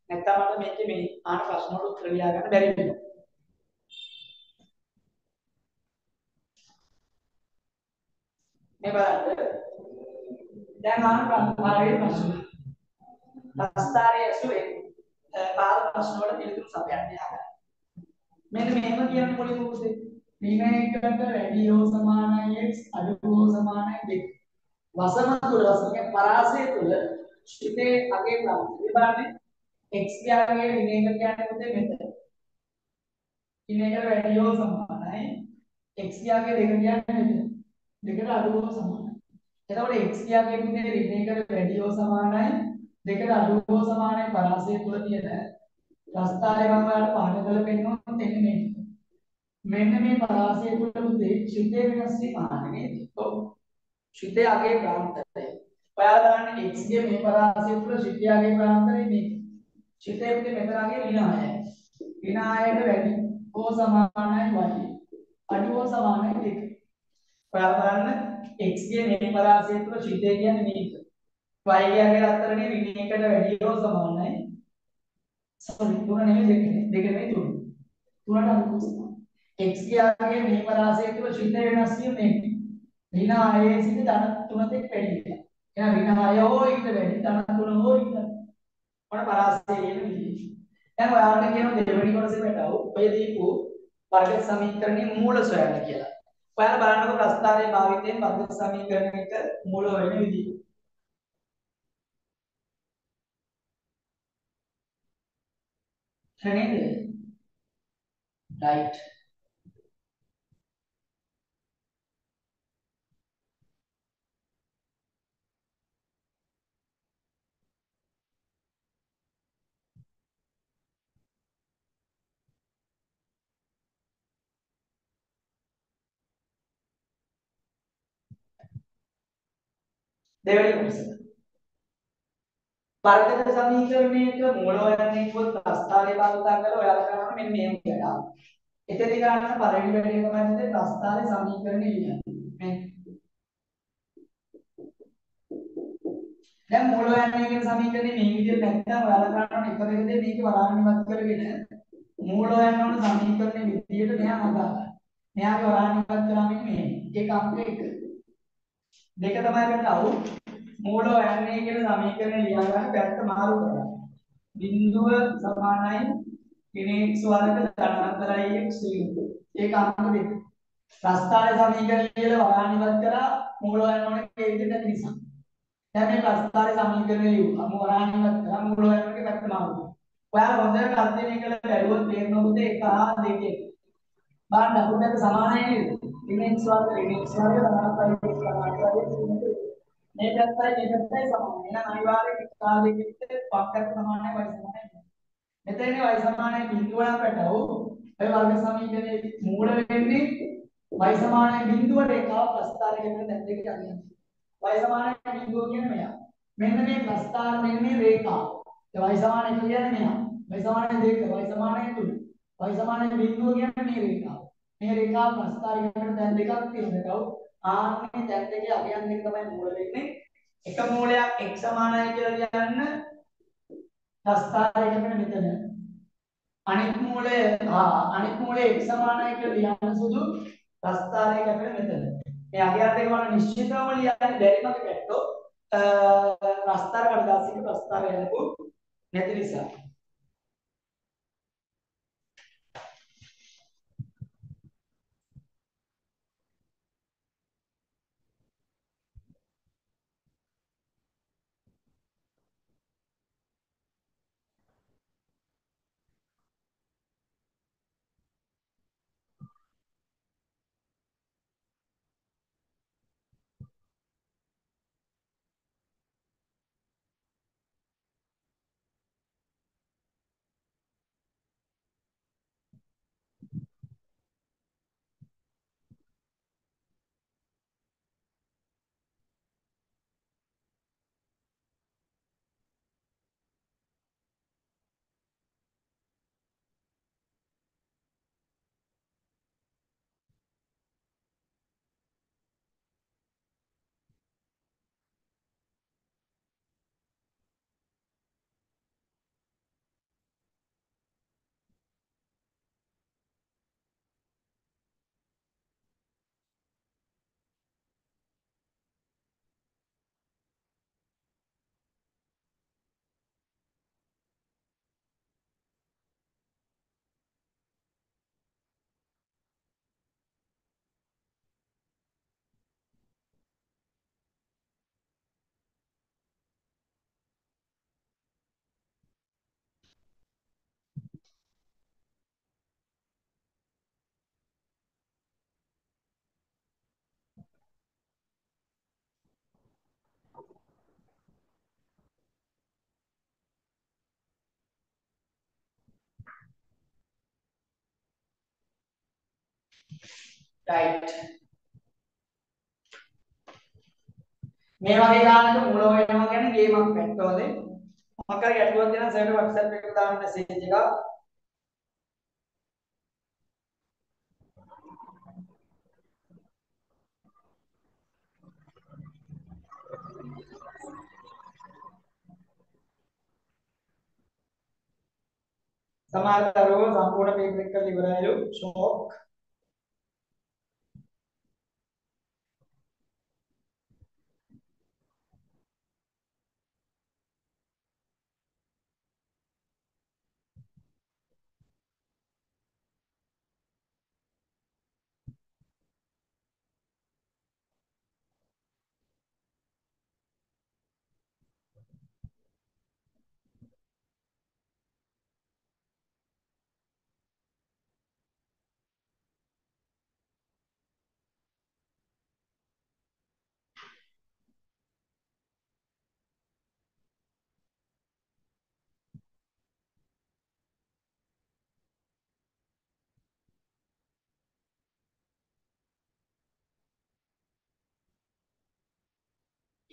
[SPEAKER 3] නැත්නම් මට මේකේ මේ අහන ප්‍රශ්න වල උත්තර ලියා ගන්න බැරි වෙනවා. මේ බලන්න. දැන් අහන ප්‍රස්තාරයේ ප්‍රශ්න. ප්‍රස්තාරයේ ඇසුරේ පාර ප්‍රශ්න වල පිළිතුරු සපයන්න යාගන්න. මෙන්න මෙහෙම කියන්න පොඩි මොකද? ඍණ එකට වැඩි හෝ සමානයි x අඩු හෝ සමානයි 2. වසම තුල වසම පරාසය තුල ශ්‍රිතේ අගේ ප්‍රාප්තිය බලන්නේ x යාගේ ඍණ එක කියන්නේ පුතේ මෙතන. ඍණ එකට වැඩි හෝ සමානයි x යාගේ දෙක කියන්නේ මෙතන. දෙකට අඩු හෝ සමානයි. එතකොට x යාගේ පුතේ ඍණ එකට වැඩි හෝ සමානයි දෙකට අඩු හෝ සමානයි පරාසය තුල තියෙන රස්තාරේ මම ඔයාලට පාඩ කරලා පෙන්නනවා එන්නේ මේක. මෙන්න මේ පරාසය තුළ පුතේ ශ්‍රිතේ වෙනස් වීම ආන්නේ නේද? ඔව්. ශ්‍රිතේ අගේ ප්‍රාන්තරය. ඔයාලා දාන්නේ x ගේ මේ පරාසය තුළ ශ්‍රිතේ අගේ ප්‍රාන්තරය මේක. ශ්‍රිතේ පුතේ මෙතන අගේ ඍණ 6යි. ඍණ 6ට වැඩි හෝ සමානයි y. අඩු හෝ සමානයි 2. ඔයාලා දාන්න x ගේ මේ පරාසය තුළ ශ්‍රිතේ කියන්නේ මේක. y ගේ අගේ අතරනේ ඍණ 1කට වැඩි හෝ සමානයි. සෝරි තුන නෙමෙයි දෙක නෙමෙයි දෙක නෙමෙයි තුන. තුනට අඩු හෝ සමානයි. X කියාගේ මේ පරාසය තුළ ශ්‍රිත වෙනස් වීම මේක. ඍණ 6 සිට ධන 3 තෙක් වැඩි වෙනවා. එහෙනම් ඍණ 6 හෝ ඊට වැඩි ධන 3 හෝ ඊට මොන පරාසය කියන විදිහ. දැන් ඔයාලට කියන දෙවෙනි කොටසේ වැටව ඔය දීපු වර්ග සමීකරණයේ මූල සොයන්න කියලා. ඔයාලා බලන්නකො ප්‍රස්තාරයේ භාවිතයෙන් වර්ග සමීකරණයක මූල වෙන විදිහ. නේද? right දෙවෙනි කොටස. වර්ගක සමීකරණයක මූලවර්ණයේ පොත් ප්‍රස්තාරය භාවිතා කරලා ඔයාලා කරන්නේ මෙන්න මේක කියලා. එතෙදි ගන්න පළවෙනි වැඩේ තමයි ප්‍රස්තාරේ සමීකරණය ලියන්නේ. දැන් මූලවර්ණයේ කියන සමීකරණේ මේ විදිහට නැත්නම් ඔයාලා කරන්නේ එක දෙක දෙක මේක වරාණිවත් කරගෙන මූලවර්ණ වල සමීකරණේ විදිහට මෙහා හදාගන්න. මෙයාගේ වරාණිවත් කරාම මේ ඒක අංක 1. දෙක තමයි ගන්න මූල යන්නේ කියන සමීකරණය ලියා ගන්න පැත්ත මාරු කරලා. බිඳුව සමානයි කෙනෙක් වර්ග ධනාන්තරයි x විරුද්ධ. ඒක අංක දෙක. ප්‍රස්ථාර සමීකරණය කියලා වරාණිවත් කරා මූල යනවනේ ඒ විදිහට නිසා. දැන් මේ ප්‍රස්ථාර සමීකරණය ලියුවා. මම වරාණිවත් කරා මූල යනවනේ පැත්ත මාරු කරා. ඔයාලා හොඳට අධ්‍යයනය කළා බැලුවොත් තේරෙනවා පුතේ එක හා දෙකේ. බලන්න අපිට සමානයි නේද? කෙනෙක් වර්ග කෙනෙක් වර්ග ධනාන්තරයි x ධනාන්තරයි මේ පැත්තයි මේ පැත්තයි සමානයි. එහෙනම් අනිවාර්යයෙන් කාලයකින්ද පක්කට සමානයි y සමානයි. මෙතන y සමානයි බිඳුව නම් පැටව ඔය වර්ග සමීකරණයේ මූල වෙන්නේ y සමානයි බිඳුවට එක ප්‍රස්ථාරයකට දැන් දෙක යන්නේ. y සමානයි බිඳුව කියන්නේ මෙයා. මෙන්න මේ ප්‍රස්ථාර මෙන්න මේ රේඛාව. y සමානයි කියන්නේ මෙයා. y සමානයි දෙක y සමානයි තුන. Y සමානයි බිඳුව කියන්නේ මේ රේඛාව. මේ රේඛාව ප්‍රස්ථාරයකට දැන් දෙකක් තියෙනවා. ආන්නේ දැන් දෙකේ අගයන් දෙක තමයි මූල වෙන්නේ. එක මූලයක් x සමානයි කියලා ලියන්න ප්‍රස්ථාරයකට මෙතන. අනිත් මූලය අනිත් මූලය x සමානයි කියලා ලියන්න සුදු ප්‍රස්ථාරයකට මෙතන. මේ අගයන් දෙක මම නිශ්චිතවම ලියන්නේ බැරි මගේ පැත්තෝ ප්‍රස්ථාර කඩදාසියක ප්‍රස්ථාරය යනකෝ නැති නිසා. Right. මේ වගේ දානක මූල හොයනවා කියන්නේ ගේමක් පැට්ටෝලේ මොකක් හරි ගැටලුවක් දෙනවා සර්ට WhatsApp එකට දාන්න මැසේජ් එකක්. සමහර දරුවෝ සම්පූර්ණ පේපර් එක කරලා ඉවරයිලු ෂෝක්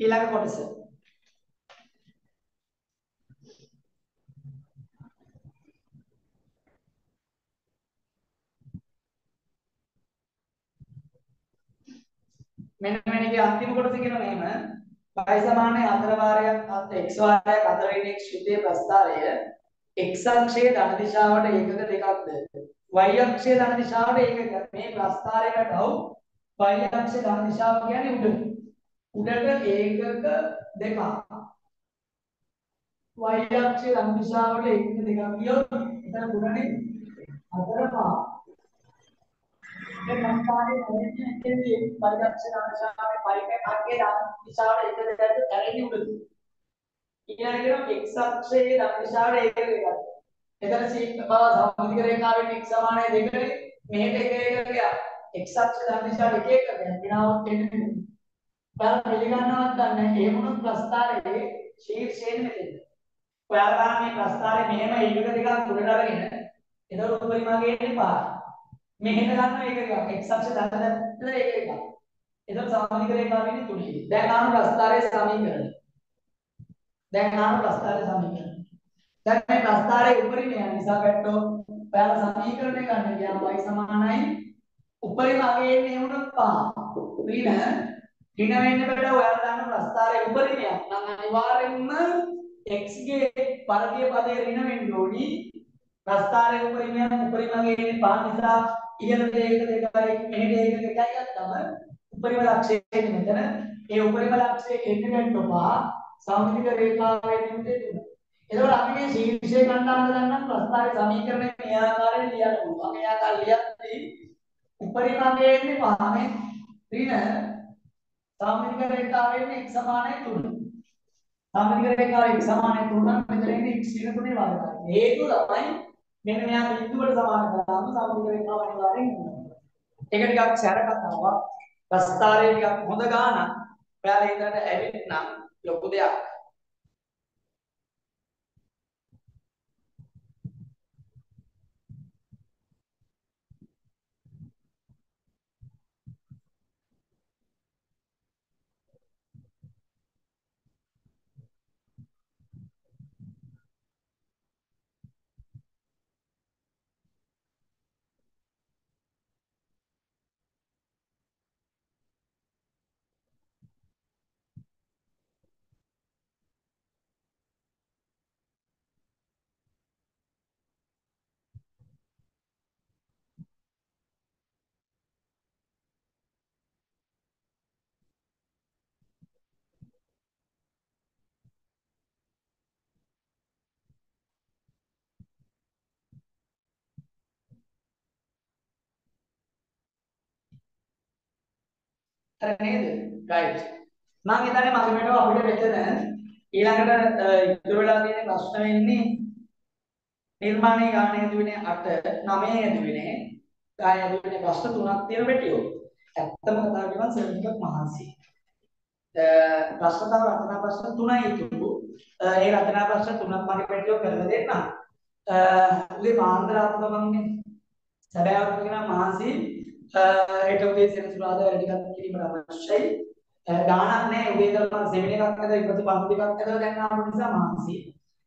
[SPEAKER 3] ඊළඟ කොටස. මෙන්න මේකේ අන්තිම කොටස කියන මෙහෙම y සමානයි 4 වාරයක් අත් x වාරයක් 4 වෙනි x ශ්‍රිතයේ ප්‍රස්ථාරය x අක්ෂයේ ධන දිශාවට ඒකක දෙකක්ද? Y අක්ෂයේ ධන දිශාවට ඒකක. මේ ප්‍රස්ථාරයට අවු y අක්ෂයේ ධන දිශාව කියන්නේ උඩ. උඩට ඒකක දෙකක්. y අක්ෂයේ ධන දිශාවට ඒකක දෙකක් කියොත් එතන උඩනේ හතර පහ. මේ සංස්කාරයේ මොන්නේ කියන්නේ පරිදක්ෂණ අංශාවේ පරිමේ අග්ගේ ධන දිශාවට එක දෙකට ඇරෙන්නේ උඩද ඊළඟට කියන x අක්ෂයේ ධන දිශාවට ඒක දෙකක්. එතන සීක් බව සම්මුතික රේඛාවෙන් x සමානයි දෙකනේ. මෙහෙට එක එක ගියා. X අක්ෂ ධන දිශාවට එක එක. දැන් විනාවක් එන්නේ ඔයාලා පිළිගන්නවත් ගන්න ඒ වුණොත් ප්‍රස්ථාරයේ ශීර්ෂයෙන් මෙතෙන්ද ඔයාලා මේ ප්‍රස්ථාරයේ මෙහෙම ඒකක දෙකක් උඩට අරගෙන එතකොට උපරිමගේ එන්නේ පාර. මෙහෙම ගන්නවා ඒක එකක් x අක්ෂ දන්න දැන් ඒක. එකක් එතකොට සමානික රේඛාව වෙන්නේ තුනේ. දැන් ආන ප්‍රස්ථාරයේ සමීකරණය. දැන් ආන ප්‍රස්ථාරයේ සමීකරණය. දැන් මේ ප්‍රස්ථාරයේ උපරිමය නිසා පැට්ටෝ ඔයාලා සමීකරණය ගන්න ගියාම y සමානයි උපරිම අගේ එන්නේ එහෙමනම් පහ ඍණ ඍණ වෙන්න බඩ ඔයාලා දාන ප්‍රස්ථාරයේ උපරිමයක් නම් අනිවාර්යෙන්ම x ගේ පරදීය පදේ ඍණ වෙන්න ඕනි. ප්‍රස්ථාරයේ උපරිමයක් උපරිමගේ එන්නේ පහ නිසා ඉහළ දෙයක දෙකයි මෙහෙට දෙයක දෙකයි ගත්තම උපරිම ලක්ෂය එන්නේ මෙතන. ඒ උපරිම ලක්ෂය එන්නේ පහ සාමිතික රේඛාවෙන් එන්නේ තුන. එතකොට අපි මේ ශීර්ෂය ගන්න හදනනම් ප්‍රස්තාරේ සමීකරණය මේ ආකාරයෙන් ලියන්න පුළුවන්. මේ ආකාරයෙන් ලියද්දී උපරිම අගයේ ඉන්නේ පහනේ. ඍණ සාමාන්‍ය රේඛාවෙන්නේ x සමානයි 3. සාමාන්‍ය රේඛාවේ x සමානයි 3 නම් මෙතන ඉන්නේ x ඍණ 3 වර්ගය. හේතුව තමයි මෙන්න මෙයා බිඳුවට සමාන කරාම සාමාන්‍ය රේඛාව අනිවාර්යෙන් ඉන්නවා. ඒක ටිකක් සැර කතාවක්. ප්‍රස්තාරේ ටිකක් හොඳ ගානක්. ඔයාලා හිතන්න ඇවිත් නම් ලොකු දෙයක්. හරි නේද? right. මම හිතන්නේ මගමඩ අපිට මෙතන ඊළඟට ඉතුරු වෙලා තියෙන ප්‍රශ්න වෙන්නේ නිර්මාණයේ ගාන යදුවනේ 8 9 යදුවනේ ගාන යදුවනේ ප්‍රශ්න තුනක් තියෙන වෙටියෝ. ඇත්තම කතා කියනවා සෙල්ටිකක් මහන්සි. ප්‍රශ්න තව රචනා ප්‍රශ්න තුනයි ඉතුරු. ඒ රචනා ප්‍රශ්න තුනක් මගේ වෙටියෝ කරලා දෙන්නම්. උදේ පාන්දර අත්මමන්නේ සැබෑවට කියන මහන්සි හෙට උදේ සෙනසුරාදා වැඩ ටිකක් කිරීමට අවශ්‍යයි. ගාණක් නැහැ උදේ කරලා සෙමින එකක් නැද ඉපති පන්ති එකක් නැද දැන් ආපු නිසා මහන්සි.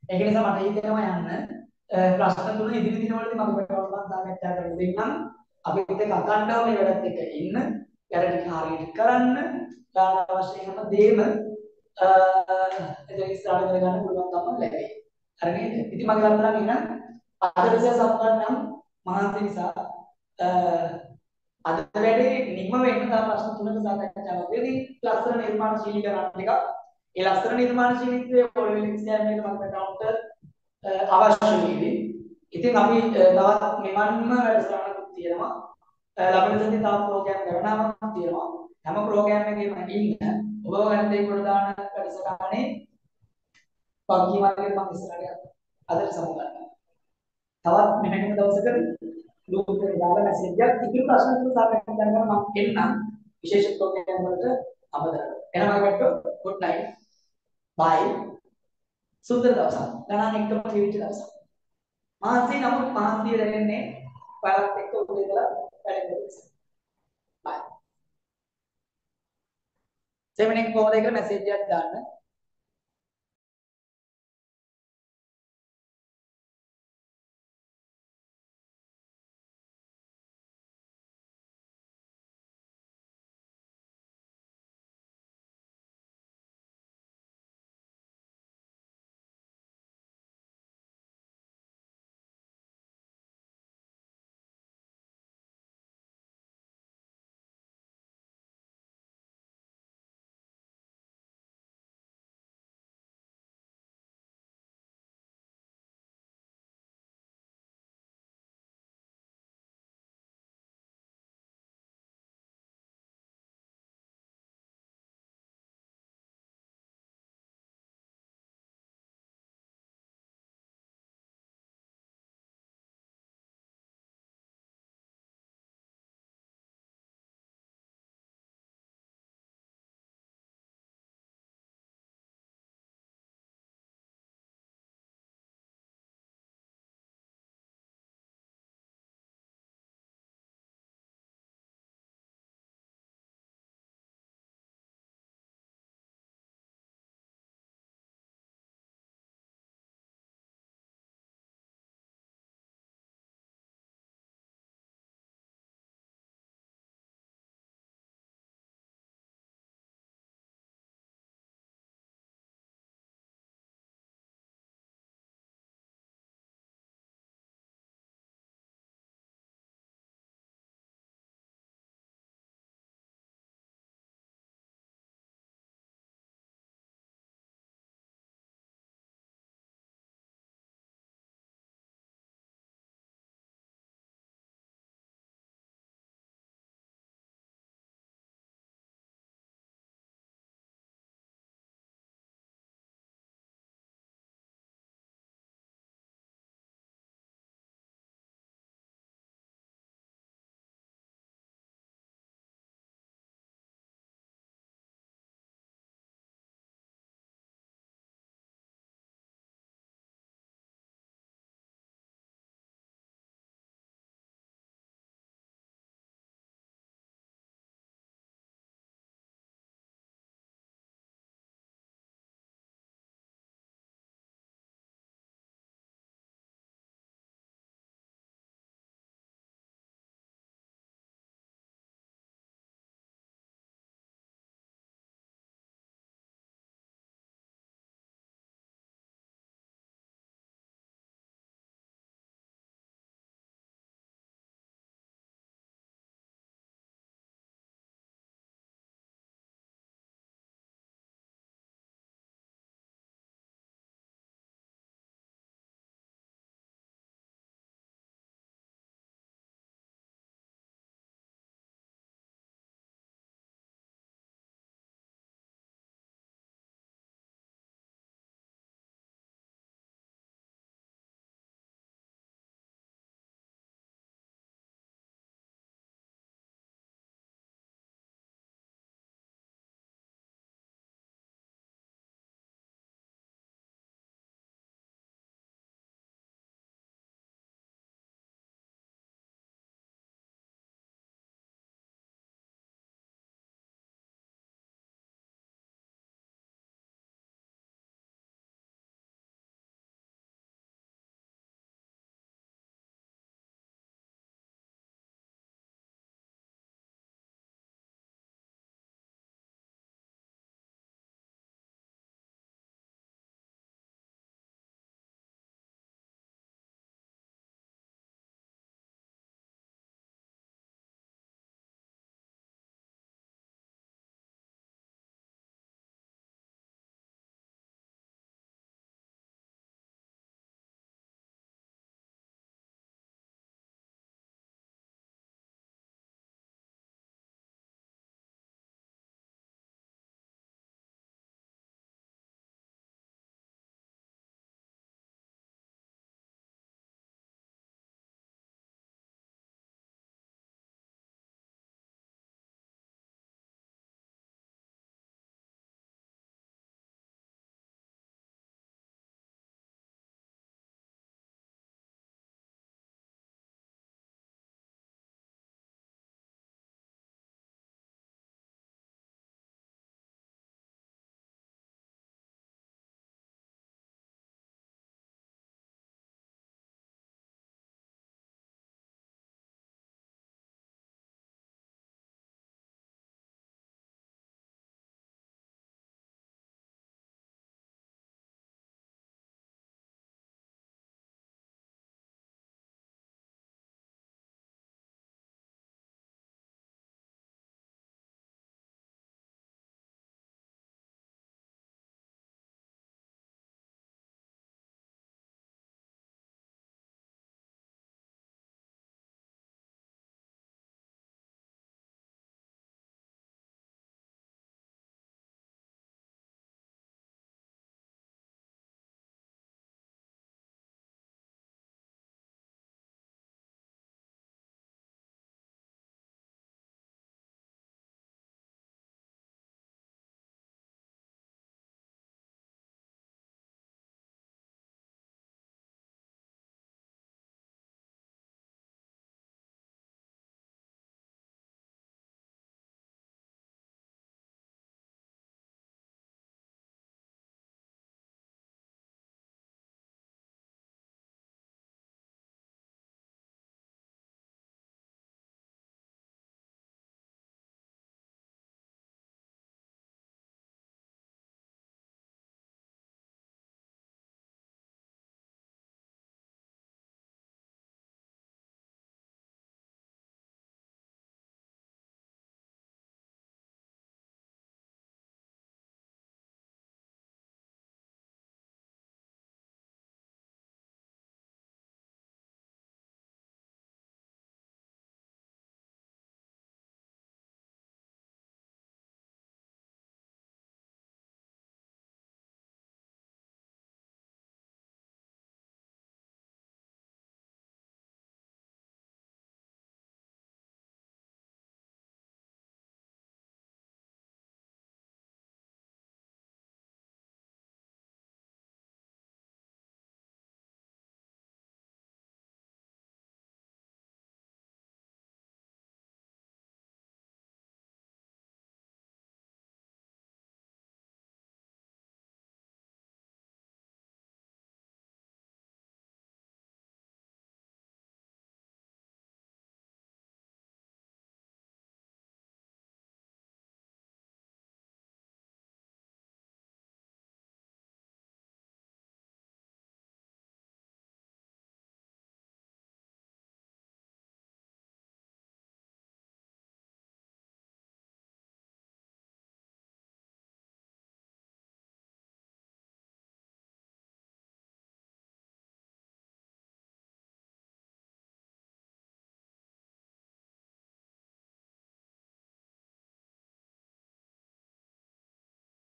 [SPEAKER 3] ඒක නිසා මට හිතෙනවා යන්න ප්‍රශ්න තුන ඉදිරි දිනවලදී මම වැඩවලට සාකච්ඡා කරලා දෙන්නම්. අපිත් එක්ක අකණ්ඩව මේ වැඩත් එක්ක ඉන්න, වැඩ ටික හරියට කරන්න, ගාණ අවශ්‍ය හැම දෙයක්ම එතන ඉස්සරහට කරගන්න පුළුවන් තමයි ලැබෙයි. හරි නේද? ඉතින් මගේ අත්තරන් ඉන්න අද විෂය සම්බන්ධනම් මහන්සි නිසා අද වැඩේ නිම වෙන්න තව ප්‍රශ්න තුනක සාකච්ඡාවක් වෙන්නේ ලස්සන නිර්මාණශීලී කරන්න ටිකක්. ඒ ලස්සන නිර්මාණශීලීත්වයේ පොලිවල් එක්සෑම් එකට මම කවුන්ටර් අවශ්‍ය වෙන්නේ ඉතින් අපි තවත් මෙවන්ම වැඩසටහනක් තියෙනවා. ලබන සතියේ තව ප්‍රෝග්‍රෑම් ගණනාවක් තියෙනවා. හැම ප්‍රෝග්‍රෑම් එකකම ඉන්න ඔබ ගන්න දේ කොට දාන වැඩසටහනේ පන්ති මාර්ගයේ මම ඉස්සරහට අදට සමුගන්නවා. තවත් මෙහෙම දවසක ලූප් එක දාලා මැසේජ් එකක් ඉතිරි ප්‍රශ්න ටික සාකච්ඡා කරගෙන මම එන්නම් විශේෂ ප්‍රෝග්‍රෑම් වලට අමතරව. එහෙනම් මම good night. bye. සුන්දර දවසක්. ගණන් එක්කම ත්‍රිවිධ දවසක්. මාසි නමුත් මාසිය දැනෙන්නේ බලත් එක්ක උදේ ඉඳලා වැඩ කරලා. bye. සෙමිනෙක් කොහොමද කියලා මැසේජ් එකක් දාන්න.